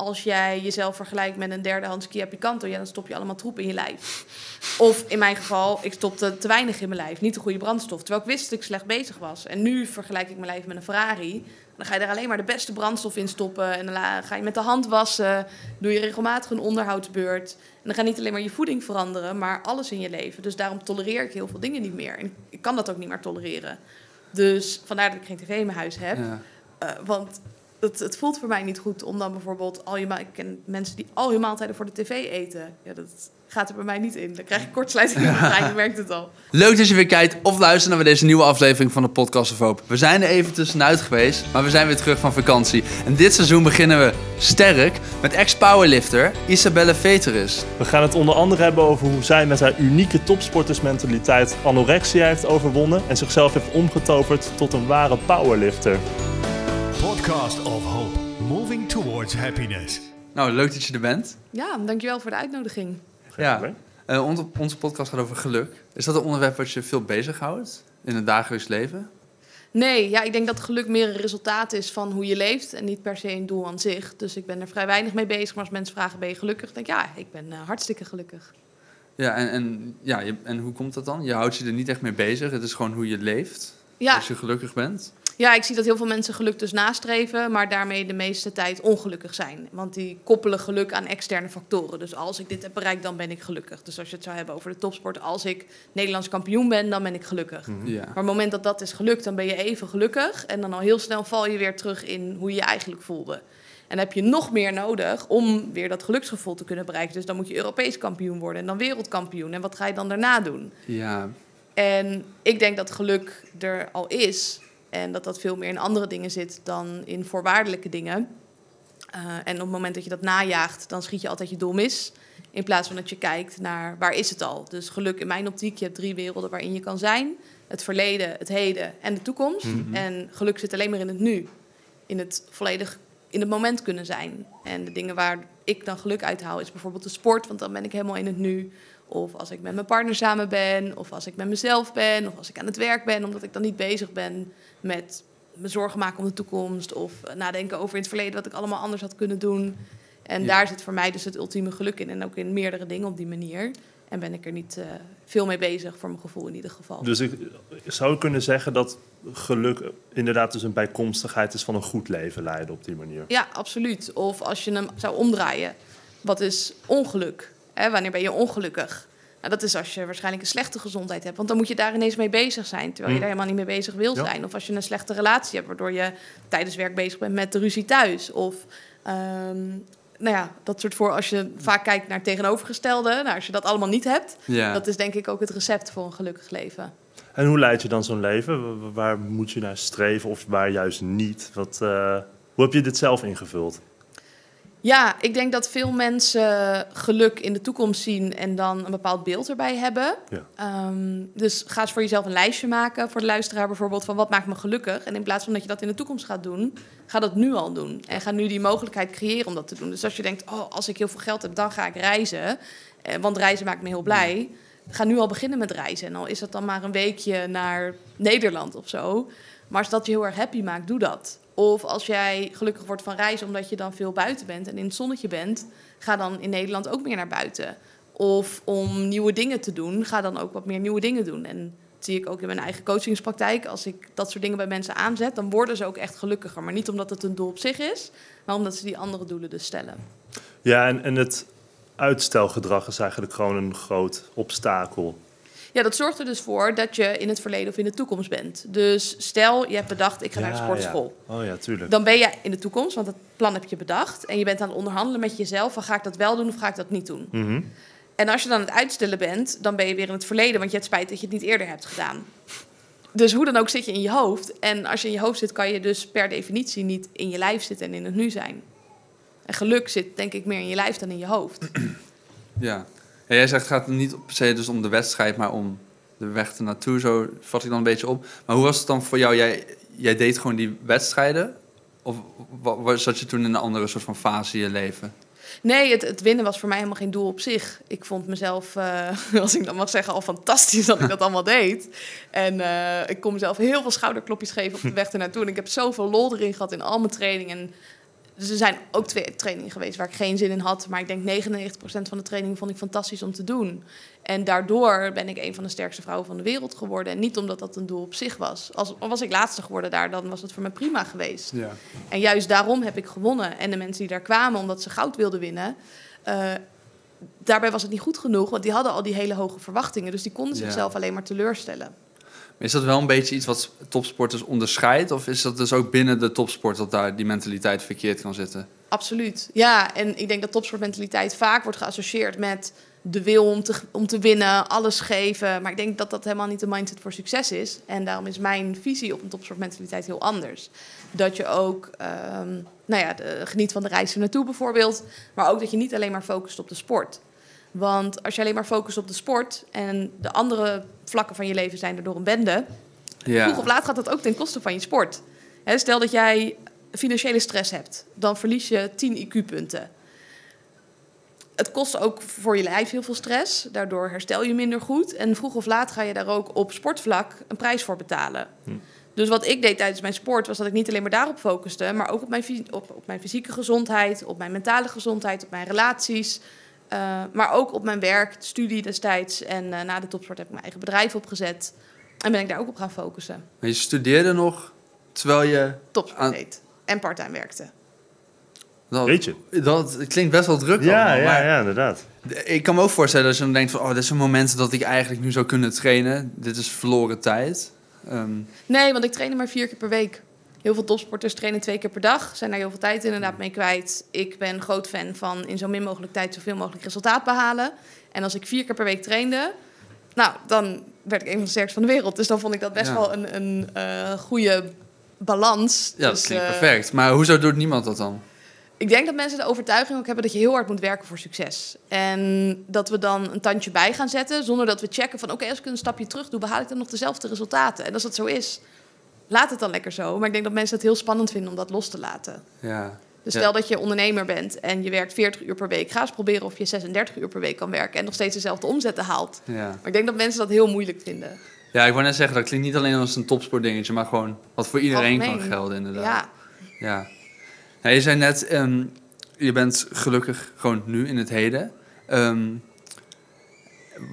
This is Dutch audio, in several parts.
als jij jezelf vergelijkt met een derdehands Kia Picanto, ja, dan stop je allemaal troep in je lijf. Of in mijn geval, ik stopte te weinig in mijn lijf, niet de goede brandstof. Terwijl ik wist dat ik slecht bezig was. En nu vergelijk ik mijn lijf met een Ferrari. Dan ga je er alleen maar de beste brandstof in stoppen. En dan ga je met de hand wassen. Doe je regelmatig een onderhoudsbeurt. En dan gaat niet alleen maar je voeding veranderen, maar alles in je leven. Dus daarom tolereer ik heel veel dingen niet meer. En ik kan dat ook niet meer tolereren. Dus vandaar dat ik geen tv in mijn huis heb. Ja. Eh, want het, het voelt voor mij niet goed om dan bijvoorbeeld al je ma- ik ken mensen die al hun maaltijden voor de tv eten. Ja, dat gaat er bij mij niet in. Dan krijg ik kortsluiting in mijn brein, je merkt het al. Leuk dat je weer kijkt of luistert naar deze nieuwe aflevering van de Podcast of Hope. We zijn er even tussenuit geweest, maar we zijn weer terug van vakantie. En dit seizoen beginnen we sterk met ex-powerlifter Isabelle Veteris. We gaan het onder andere hebben over hoe zij met haar unieke topsportersmentaliteit anorexia heeft overwonnen en zichzelf heeft omgetoverd tot een ware powerlifter. Podcast of Hope, moving towards happiness. Nou, leuk dat je er bent. Ja, dankjewel voor de uitnodiging. Ja. Eh, onze, onze podcast gaat over geluk. Is dat een onderwerp wat je veel bezighoudt in het dagelijks leven? Nee, ja, ik denk dat geluk meer een resultaat is van hoe je leeft en niet per se een doel aan zich. Dus ik ben er vrij weinig mee bezig. Maar als mensen vragen, ben je gelukkig? Dan denk ik, ja, ik ben eh, hartstikke gelukkig. Ja, en, en, ja, je- en hoe komt dat dan? Je houdt je er niet echt mee bezig. Het is gewoon hoe je leeft. Ja, Als je gelukkig bent. Ja, ik zie dat heel veel mensen geluk dus nastreven, maar daarmee de meeste tijd ongelukkig zijn. Want die koppelen geluk aan externe factoren. Dus als ik dit heb bereikt, dan ben ik gelukkig. Dus als je het zou hebben over de topsport, als ik Nederlands kampioen ben, dan ben ik gelukkig. Ja. Maar op het moment dat dat is gelukt, dan ben je even gelukkig. En dan al heel snel val je weer terug in hoe je je eigenlijk voelde. En dan heb je nog meer nodig om weer dat geluksgevoel te kunnen bereiken. Dus dan moet je Europees kampioen worden en dan wereldkampioen. En wat ga je dan daarna doen? Ja, En ik denk dat geluk er al is. En dat dat veel meer in andere dingen zit dan in voorwaardelijke dingen. Eh, en op het moment dat je dat najaagt, dan schiet je altijd je doel mis. In plaats van dat je kijkt naar waar is het al. Dus geluk in mijn optiek, je hebt drie werelden waarin je kan zijn. Het verleden, het heden en de toekomst. En geluk zit alleen maar in het nu. In het volledig in het moment kunnen zijn. En de dingen waar ik dan geluk uit haal is bijvoorbeeld de sport. Want dan ben ik helemaal in het nu. Of als ik met mijn partner samen ben. Of als ik met mezelf ben. Of als ik aan het werk ben. Omdat ik dan niet bezig ben met me zorgen maken om de toekomst. Of nadenken over in het verleden wat ik allemaal anders had kunnen doen. En Ja. daar zit voor mij dus het ultieme geluk in. En ook in meerdere dingen op die manier. En ben ik er niet eh, veel mee bezig, voor mijn gevoel in ieder geval. Dus ik zou kunnen zeggen dat geluk inderdaad dus een bijkomstigheid is van een goed leven leiden op die manier. Ja, absoluut. Of als je hem zou omdraaien. Wat is ongeluk? Hè, wanneer ben je ongelukkig? Nou, dat is als je waarschijnlijk een slechte gezondheid hebt. Want dan moet je daar ineens mee bezig zijn. Terwijl je Mm. daar helemaal niet mee bezig wil Ja. zijn. Of als je een slechte relatie hebt. Waardoor je tijdens werk bezig bent met de ruzie thuis. Of ehm, nou ja, dat soort voor. Als je vaak kijkt naar het tegenovergestelde. Nou, als je dat allemaal niet hebt. ja. Dat is denk ik ook het recept voor een gelukkig leven. En hoe leid je dan zo'n leven? Wa- wa- Waar moet je naar streven of waar juist niet? Wat, eh, hoe heb je dit zelf ingevuld? Ja, ik denk dat veel mensen geluk in de toekomst zien en dan een bepaald beeld erbij hebben. Ja. Ehm, dus ga eens voor jezelf een lijstje maken, voor de luisteraar bijvoorbeeld, van wat maakt me gelukkig. En in plaats van dat je dat in de toekomst gaat doen, ga dat nu al doen. En ga nu die mogelijkheid creëren om dat te doen. Dus als je denkt, oh, als ik heel veel geld heb, dan ga ik reizen. Eh, want reizen maakt me heel blij. Ga nu al beginnen met reizen. En al is dat dan maar een weekje naar Nederland of zo. Maar als dat je heel erg happy maakt, doe dat. Of als jij gelukkig wordt van reizen omdat je dan veel buiten bent en in het zonnetje bent, ga dan in Nederland ook meer naar buiten. Of om nieuwe dingen te doen, ga dan ook wat meer nieuwe dingen doen. En dat zie ik ook in mijn eigen coachingspraktijk. Als ik dat soort dingen bij mensen aanzet, dan worden ze ook echt gelukkiger. Maar niet omdat het een doel op zich is, maar omdat ze die andere doelen dus stellen. Ja, en, en het uitstelgedrag is eigenlijk gewoon een groot obstakel. Ja, dat zorgt er dus voor dat je in het verleden of in de toekomst bent. Dus stel, je hebt bedacht, ik ga naar de sportschool. ja. Oh ja, tuurlijk. Dan ben je in de toekomst, want dat plan heb je bedacht. En je bent aan het onderhandelen met jezelf van ga ik dat wel doen of ga ik dat niet doen. Mhm. En als je dan aan het uitstellen bent, dan ben je weer in het verleden, want je hebt spijt dat je het niet eerder hebt gedaan. Dus hoe dan ook zit je in je hoofd. En als je in je hoofd zit, kan je dus per definitie niet in je lijf zitten en in het nu zijn. En geluk zit denk ik meer in je lijf dan in je hoofd. Ja. Ja. Jij zegt het gaat niet per se dus om de wedstrijd, maar om de weg ernaartoe. Zo vat ik dan een beetje op. Maar hoe was het dan voor jou? Jij, jij deed gewoon die wedstrijden? Of wa- wa- zat je toen in een andere soort van fase in je leven? Nee, het, het winnen was voor mij helemaal geen doel op zich. Ik vond mezelf, eh, als ik dat mag zeggen, al fantastisch dat ik dat allemaal deed. En eh, ik kon mezelf heel veel schouderklopjes geven op de weg ernaartoe. En ik heb zoveel lol erin gehad in al mijn trainingen. Dus er zijn ook twee trainingen geweest waar ik geen zin in had. Maar ik denk 99% van de training vond ik fantastisch om te doen. En daardoor ben ik een van de sterkste vrouwen van de wereld geworden. En niet omdat dat een doel op zich was. Als al was ik laatste geworden daar, dan was het voor mij prima geweest. Ja. En juist daarom heb ik gewonnen. En de mensen die daar kwamen omdat ze goud wilden winnen. eh, daarbij was het niet goed genoeg, want die hadden al die hele hoge verwachtingen. Dus die konden Ja. zichzelf alleen maar teleurstellen. Is dat wel een beetje iets wat topsporters onderscheidt? Of is dat dus ook binnen de topsport dat daar die mentaliteit verkeerd kan zitten? Absoluut. Ja, en ik denk dat topsportmentaliteit vaak wordt geassocieerd met de wil om te, om te winnen, alles geven. Maar ik denk dat dat helemaal niet de mindset voor succes is. En daarom is mijn visie op een topsportmentaliteit heel anders. Dat je ook ehm, nou ja, de, geniet van de reis er naartoe bijvoorbeeld. Maar ook dat je niet alleen maar focust op de sport. Want als je alleen maar focust op de sport en de andere vlakken van je leven zijn er door een bende, Ja. Vroeg of laat gaat dat ook ten koste van je sport. Stel dat jij financiële stress hebt, dan verlies je 10 IQ-punten. Het kost ook voor je lijf heel veel stress, daardoor herstel je minder goed. En vroeg of laat ga je daar ook op sportvlak een prijs voor betalen. Dus wat ik deed tijdens mijn sport was dat ik niet alleen maar daarop focuste, maar ook op mijn, op, op mijn fysieke gezondheid, op mijn mentale gezondheid, op mijn relaties. Eh, maar ook op mijn werk, studie destijds. En eh, na de topsport heb ik mijn eigen bedrijf opgezet. En ben ik daar ook op gaan focussen. Maar je studeerde nog terwijl je... Topsport Aan- deed. En parttime werkte. Dat, Weet je? Dat klinkt best wel druk Ja, allemaal, ja, maar ja, inderdaad. Ik kan me ook voorstellen dat je dan denkt van... Oh, dit is een moment dat ik eigenlijk nu zou kunnen trainen. Dit is verloren tijd. Ehm, Nee, want ik trainde maar vier keer per week. Heel veel topsporters trainen twee keer per dag. Zijn daar heel veel tijd inderdaad mee kwijt. Ik ben groot fan van in zo min mogelijk tijd zoveel mogelijk resultaat behalen. En als ik vier keer per week trainde, nou, dan werd ik een van de sterkste van de wereld. Dus dan vond ik dat best Ja. wel een, een eh, goede balans. ja, Dus, dat klinkt eh, perfect. Maar hoezo doet niemand dat dan? Ik denk dat mensen de overtuiging ook hebben dat je heel hard moet werken voor succes. En dat we dan een tandje bij gaan zetten zonder dat we checken van oké, als ik een stapje terug doe, behaal ik dan nog dezelfde resultaten. En als dat zo is, laat het dan lekker zo. Maar ik denk dat mensen het heel spannend vinden om dat los te laten. Ja. Dus Ja. stel dat je ondernemer bent en je werkt 40 uur per week. Ga eens proberen of je 36 uur per week kan werken en nog steeds dezelfde omzetten haalt. Ja. Maar ik denk dat mensen dat heel moeilijk vinden. ja, ik wou net zeggen, dat klinkt niet alleen als een topsportdingetje... maar gewoon wat voor iedereen kan gelden inderdaad. Ja, Ja. Nou, je zei net, ehm, je bent gelukkig gewoon nu in het heden. Ehm,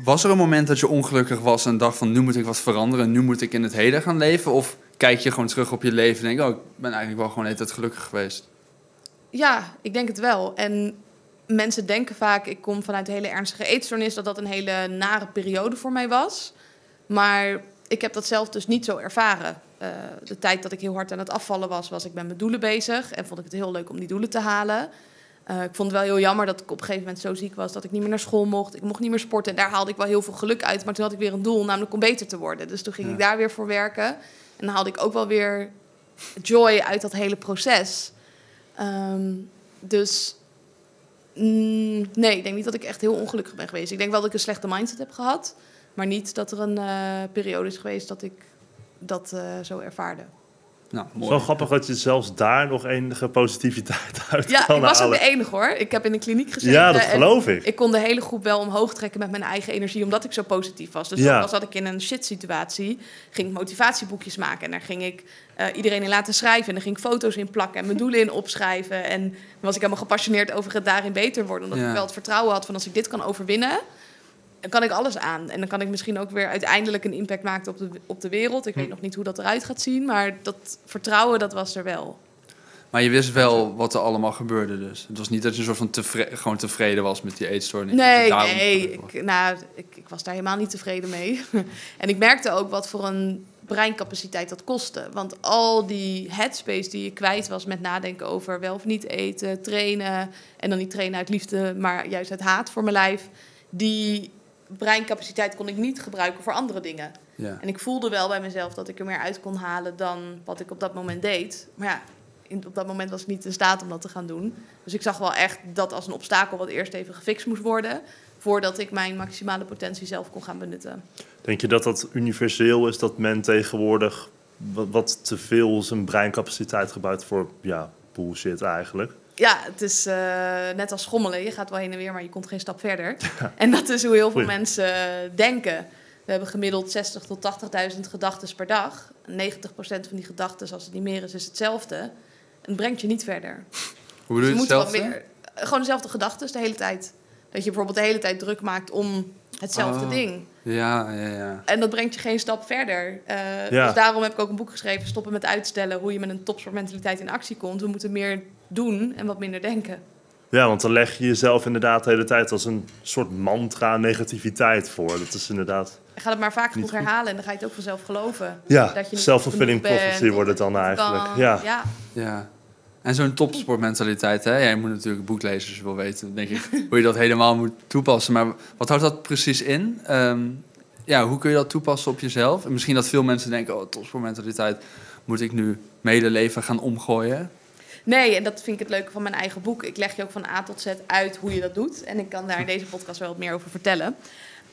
was er een moment dat je ongelukkig was en dacht van nu moet ik wat veranderen, nu moet ik in het heden gaan leven? Of kijk je gewoon terug op je leven en denk oh, ik ben eigenlijk wel gewoon de hele tijd gelukkig geweest? Ja, ik denk het wel. En mensen denken vaak, ik kom vanuit een hele ernstige eetstoornis, dat dat een hele nare periode voor mij was. Maar ik heb dat zelf dus niet zo ervaren. Eh, de tijd dat ik heel hard aan het afvallen was, was ik met mijn doelen bezig. En vond ik het heel leuk om die doelen te halen. Eh, ik vond het wel heel jammer dat ik op een gegeven moment zo ziek was dat ik niet meer naar school mocht. Ik mocht niet meer sporten. En daar haalde ik wel heel veel geluk uit. Maar toen had ik weer een doel, namelijk om beter te worden. Dus toen ging Ja. ik daar weer voor werken. En dan haalde ik ook wel weer joy uit dat hele proces. Ehm, dus mm, nee, ik denk niet dat ik echt heel ongelukkig ben geweest. Ik denk wel dat ik een slechte mindset heb gehad. Maar niet dat er een eh, periode is geweest dat ik dat eh, zo ervaarde. Nou, mooi. Zo grappig dat je zelfs daar nog enige positiviteit uit Ja, kan ik was ook de enige hoor. Ik heb in de kliniek gezeten. Ja, dat geloof ik. Ik kon de hele groep wel omhoog trekken met mijn eigen energie, omdat ik zo positief was. Dus Ja. als dat ik in een shit situatie ging ik motivatieboekjes maken. En daar ging ik eh, iedereen in laten schrijven. En daar ging ik foto's in plakken en mijn doelen in opschrijven. En dan was ik helemaal gepassioneerd over het daarin beter worden. Omdat Ja. ik wel het vertrouwen had van als ik dit kan overwinnen, dan kan ik alles aan. En dan kan ik misschien ook weer uiteindelijk een impact maken op de, op de wereld. Ik Hm. weet nog niet hoe dat eruit gaat zien, maar dat vertrouwen, dat was er wel. Maar je wist wel wat er allemaal gebeurde dus. Het was niet dat je een soort van tevre- gewoon tevreden was met die eetstoornis. Nee, nee. Ik, nou, ik, ik was daar helemaal niet tevreden mee. en ik merkte ook wat voor een breincapaciteit dat kostte. Want al die headspace die je kwijt was met nadenken over wel of niet eten, trainen. En dan niet trainen uit liefde, maar juist uit haat voor mijn lijf. Die breincapaciteit kon ik niet gebruiken voor andere dingen. Ja. En ik voelde wel bij mezelf dat ik er meer uit kon halen dan wat ik op dat moment deed. Maar ja, in, op dat moment was ik niet in staat om dat te gaan doen. Dus ik zag wel echt dat als een obstakel wat eerst even gefixt moest worden. Voordat ik mijn maximale potentie zelf kon gaan benutten. Denk je dat dat universeel is dat men tegenwoordig wat, wat te veel zijn breincapaciteit gebruikt voor ja, bullshit eigenlijk? Ja, het is eh, net als schommelen. Je gaat wel heen en weer, maar je komt geen stap verder. En dat is hoe heel veel mensen eh, denken. We hebben gemiddeld 60.000 tot 80.000 gedachten per dag. 90% van die gedachten, als het niet meer is, is hetzelfde. En het brengt je niet verder. Hoe bedoel je Dus je meer, gewoon dezelfde gedachten de hele tijd. Dat je bijvoorbeeld de hele tijd druk maakt om hetzelfde Oh. ding. Ja, ja, ja. En dat brengt je geen stap verder. Eh, Ja. Dus daarom heb ik ook een boek geschreven, Stoppen met uitstellen, hoe je met een topsportmentaliteit in actie komt. We moeten meer doen en wat minder denken. Ja, want dan leg je jezelf inderdaad de hele tijd als een soort mantra negativiteit voor. Dat is inderdaad... En ga het maar vaak genoeg goed. herhalen en dan ga je het ook vanzelf geloven. Ja, Dat je self-fulfilling prophecy wordt het dan eigenlijk. kan. Ja. ja. Ja. En zo'n topsportmentaliteit, hè? Jij moet natuurlijk een boek lezen als je wil weten, denk ik, hoe je dat helemaal moet toepassen. Maar wat houdt dat precies in? Ehm, ja, hoe kun je dat toepassen op jezelf? En misschien dat veel mensen denken, oh, topsportmentaliteit, moet ik nu mijn hele leven gaan omgooien? Nee, en dat vind ik het leuke van mijn eigen boek. Ik leg je ook van A tot Z uit hoe je dat doet. En ik kan daar in deze podcast wel wat meer over vertellen.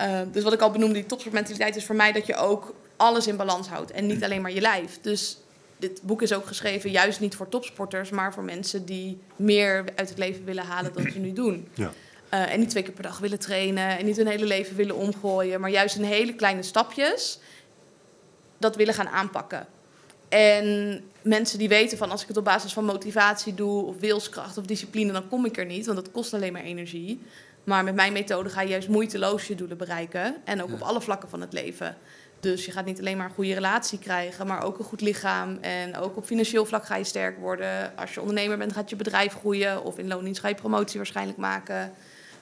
Uh, dus wat ik al benoemde, die topsportmentaliteit is voor mij dat je ook alles in balans houdt. En niet alleen maar je lijf. Dus dit boek is ook geschreven juist niet voor topsporters, maar voor mensen die meer uit het leven willen halen dan ze nu doen. Ja. Uh, en niet twee keer per dag willen trainen en niet hun hele leven willen omgooien, maar juist in hele kleine stapjes dat willen gaan aanpakken. En mensen die weten van als ik het op basis van motivatie doe, of wilskracht of discipline, dan kom ik er niet, want dat kost alleen maar energie. Maar met mijn methode ga je juist moeiteloos je doelen bereiken. En ook Ja. op alle vlakken van het leven. Dus je gaat niet alleen maar een goede relatie krijgen, maar ook een goed lichaam. En ook op financieel vlak ga je sterk worden. Als je ondernemer bent, gaat je bedrijf groeien. Of in loondienst ga je promotie waarschijnlijk maken.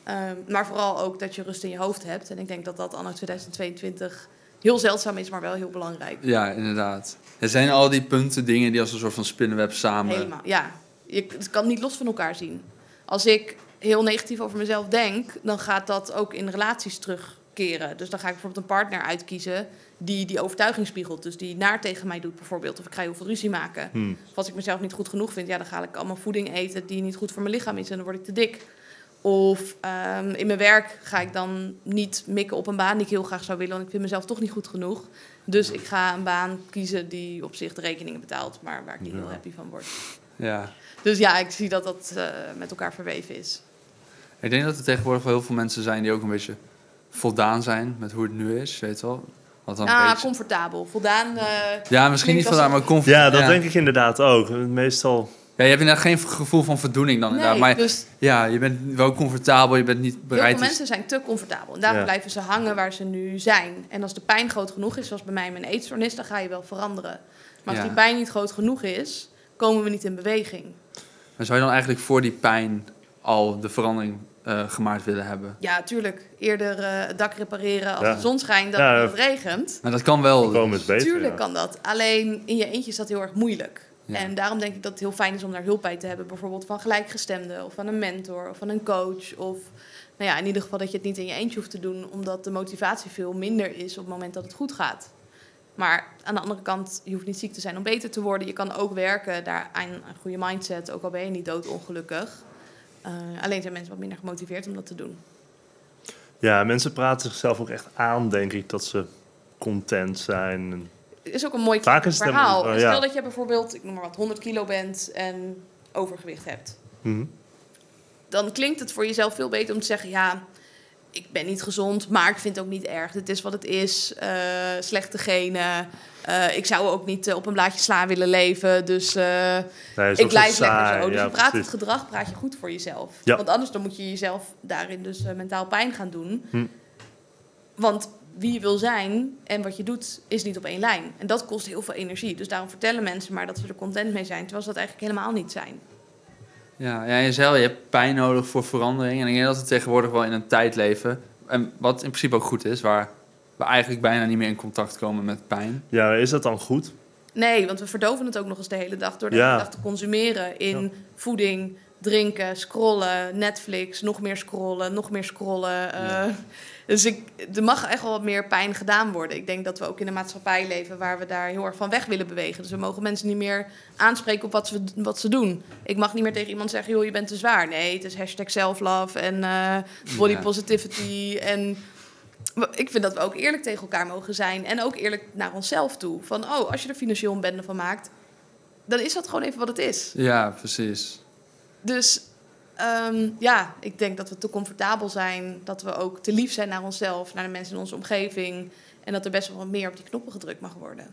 Um, maar vooral ook dat je rust in je hoofd hebt. En ik denk dat dat anno 2022 heel zeldzaam is, maar wel heel belangrijk. Ja, inderdaad. Er zijn al die punten, dingen die als een soort van spinnenweb samen... Helemaal, ja. Je het kan niet los van elkaar zien. Als ik heel negatief over mezelf denk, dan gaat dat ook in relaties terugkeren. Dus dan ga ik bijvoorbeeld een partner uitkiezen die die overtuiging spiegelt. Dus die naar tegen mij doet bijvoorbeeld. Of ik ga heel veel ruzie maken. Hmm. Of als ik mezelf niet goed genoeg vind, ja, dan ga ik allemaal voeding eten die niet goed voor mijn lichaam is. En dan word ik te dik. Of um, in mijn werk ga ik dan niet mikken op een baan die ik heel graag zou willen, want ik vind mezelf toch niet goed genoeg. Dus ik ga een baan kiezen die op zich de rekeningen betaalt, maar waar ik niet Ja. heel happy van word. Ja. Dus ja, ik zie dat dat uh, met elkaar verweven is. Ik denk dat er tegenwoordig wel heel veel mensen zijn die ook een beetje voldaan zijn met hoe het nu is, weet je wel. Wat dan Ah, een beetje... comfortabel. Voldaan. Uh, Ja, misschien niet voldaan, maar comfort. Ja, dat denk ik inderdaad ook. Meestal... Ja, je hebt inderdaad geen gevoel van voldoening dan nee. Maar dus ja, je bent wel comfortabel, je bent niet heel bereid... veel te- mensen zijn te comfortabel. En daarom Ja. blijven ze hangen waar ze nu zijn. En als de pijn groot genoeg is, zoals bij mij mijn eetstoornis, dan ga je wel veranderen. Maar als Ja. die pijn niet groot genoeg is, komen we niet in beweging. Maar zou je dan eigenlijk voor die pijn al de verandering eh, gemaakt willen hebben? Ja, tuurlijk. Eerder eh, het dak repareren als Ja. de zon schijnt dan Ja, het regent. Maar dat kan wel. Komen is beter. Tuurlijk ja. kan dat. Alleen in je eentje is dat heel erg moeilijk. Ja. En daarom denk ik dat het heel fijn is om daar hulp bij te hebben. Bijvoorbeeld van gelijkgestemden of van een mentor of van een coach. Of nou ja, in ieder geval dat je het niet in je eentje hoeft te doen. Omdat de motivatie veel minder is op het moment dat het goed gaat. Maar aan de andere kant, je hoeft niet ziek te zijn om beter te worden. Je kan ook werken daar aan een goede mindset, ook al ben je niet doodongelukkig. Eh, alleen zijn mensen wat minder gemotiveerd om dat te doen. Ja, mensen praten zichzelf ook echt aan, denk ik, dat ze content zijn. Is ook een mooi Vaak is het verhaal. hem- Stel ja. dat je bijvoorbeeld, ik noem maar wat, 100 kilo bent en overgewicht hebt. Mhm. dan klinkt het voor jezelf veel beter om te zeggen: ja, ik ben niet gezond, maar ik vind het ook niet erg. Het is wat het is. eh, slechte genen. Eh, ik zou ook niet eh, op een blaadje sla willen leven. Dus Nee, ik blijf lekker zo. Dus Ja, je praat precies. het gedrag praat je goed voor jezelf. Ja. Want anders dan moet je jezelf daarin dus mentaal pijn gaan doen. Hm. Want wie je wil zijn en wat je doet, is niet op één lijn. En dat kost heel veel energie. Dus daarom vertellen mensen maar dat ze er content mee zijn, terwijl ze dat eigenlijk helemaal niet zijn. Ja, ja, je zei je hebt pijn nodig voor verandering. En ik denk dat we tegenwoordig wel in een tijd leven. En wat in principe ook goed is, waar we eigenlijk bijna niet meer in contact komen met pijn. Ja, is dat dan goed? Nee, want we verdoven het ook nog eens de hele dag door de Ja. hele dag te consumeren in voeding, drinken, scrollen, Netflix, nog meer scrollen, nog meer scrollen. eh. Ja. Dus ik, er mag echt wel wat meer pijn gedaan worden. Ik denk dat we ook in een maatschappij leven waar we daar heel erg van weg willen bewegen. Dus we mogen mensen niet meer aanspreken op wat ze, wat ze doen. Ik mag niet meer tegen iemand zeggen, joh, je bent te zwaar. Nee, het is hashtag self-love en eh, body positivity en... Ik vind dat we ook eerlijk tegen elkaar mogen zijn. En ook eerlijk naar onszelf toe. Van, oh, als je er financieel een bende van maakt... dan is dat gewoon even wat het is. Ja, precies. Dus ehm, ja, ik denk dat we te comfortabel zijn. Dat we ook te lief zijn naar onszelf, naar de mensen in onze omgeving. En dat er best wel wat meer op die knoppen gedrukt mag worden.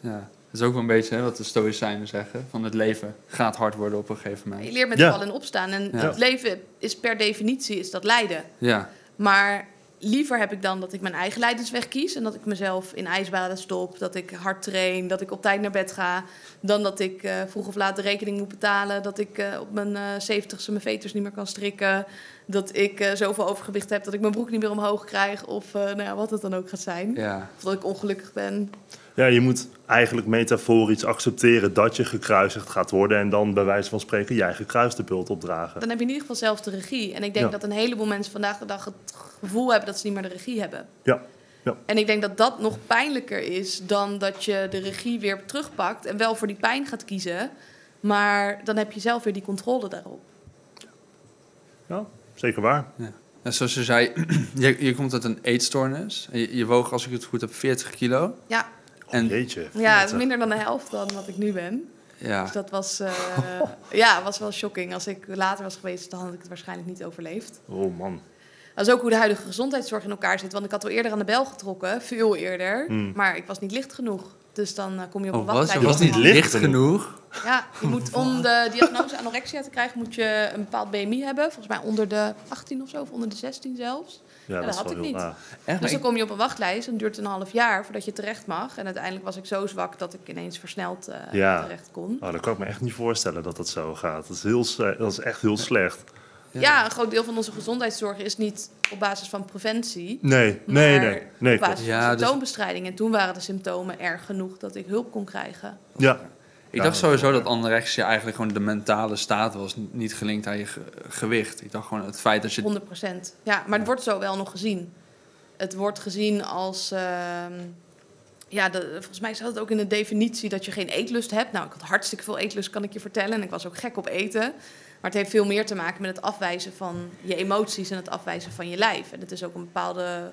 Ja. Dat is ook wel een beetje hè, wat de Stoïcijnen zeggen. Van het leven gaat hard worden op een gegeven Je moment. leert met Ja. vallen en opstaan. En Ja. het leven is per definitie is dat lijden. Ja, Maar liever heb ik dan dat ik mijn eigen leidensweg kies. En dat ik mezelf in ijsbaden stop. Dat ik hard train. Dat ik op tijd naar bed ga. Dan dat ik eh, vroeg of laat de rekening moet betalen. Dat ik eh, op mijn zeventigste mijn veters niet meer kan strikken. Dat ik eh, zoveel overgewicht heb dat ik mijn broek niet meer omhoog krijg. Of eh, nou ja, wat het dan ook gaat zijn. ja. Of dat ik ongelukkig ben. Ja, je moet eigenlijk metaforisch accepteren dat je gekruisigd gaat worden. En dan bij wijze van spreken jij gekruiste bult opdragen. Dan heb je in ieder geval zelf de regie. En ik denk Ja. dat een heleboel mensen vandaag de dag het gevoel hebben dat ze niet meer de regie hebben. Ja, ja. En ik denk dat dat nog pijnlijker is dan dat je de regie weer terugpakt en wel voor die pijn gaat kiezen. Maar dan heb je zelf weer die controle daarop. ja zeker waar. En zoals je zei, je, je komt uit een eetstoornis. Je, je woog, als ik het goed heb, 40 kilo. Ja, En Jeetje. ja het is Veertig. minder dan de helft dan wat ik nu ben. ja, Dus dat was, eh, ja, was wel shocking. Als ik later was geweest, dan had ik het waarschijnlijk niet overleefd. Oh man. Dat is ook hoe de huidige gezondheidszorg in elkaar zit. Want ik had al eerder aan de bel getrokken, veel eerder. Hmm. Maar ik was niet licht genoeg. Dus dan eh, kom je op een oh, was, wachtlijst. je was niet niet licht genoeg. Ja, je moet om de diagnose anorexia te krijgen, moet je een bepaald BMI hebben. Volgens mij onder de 18 of zo, of onder de 16 zelfs. Ja, dat had ik niet. raar. Dus dan ik- kom je op een wachtlijst en het duurt een half jaar voordat je terecht mag. En uiteindelijk was ik zo zwak dat ik ineens versneld eh, Ja. terecht kon. Oh, dat kan ik me echt niet voorstellen dat dat zo gaat. Dat is, heel, sle- dat is echt heel slecht. Ja. een groot deel van onze gezondheidszorg is niet op basis van preventie. Nee, nee, maar nee. nee op basis van dus- symptoombestrijding. En toen waren de symptomen erg genoeg dat ik hulp kon krijgen. Ja, Ik dacht sowieso dat anorexia eigenlijk gewoon de mentale staat was, niet gelinkt aan je ge- gewicht. Ik dacht gewoon het feit dat je... 100% Ja, maar het wordt zo wel nog gezien. Het wordt gezien als. ehm, ja, de, volgens mij staat het ook in de definitie dat je geen eetlust hebt. Nou, ik had hartstikke veel eetlust, kan ik je vertellen. En ik was ook gek op eten. Maar het heeft veel meer te maken met het afwijzen van je emoties en het afwijzen van je lijf. En het is ook een bepaalde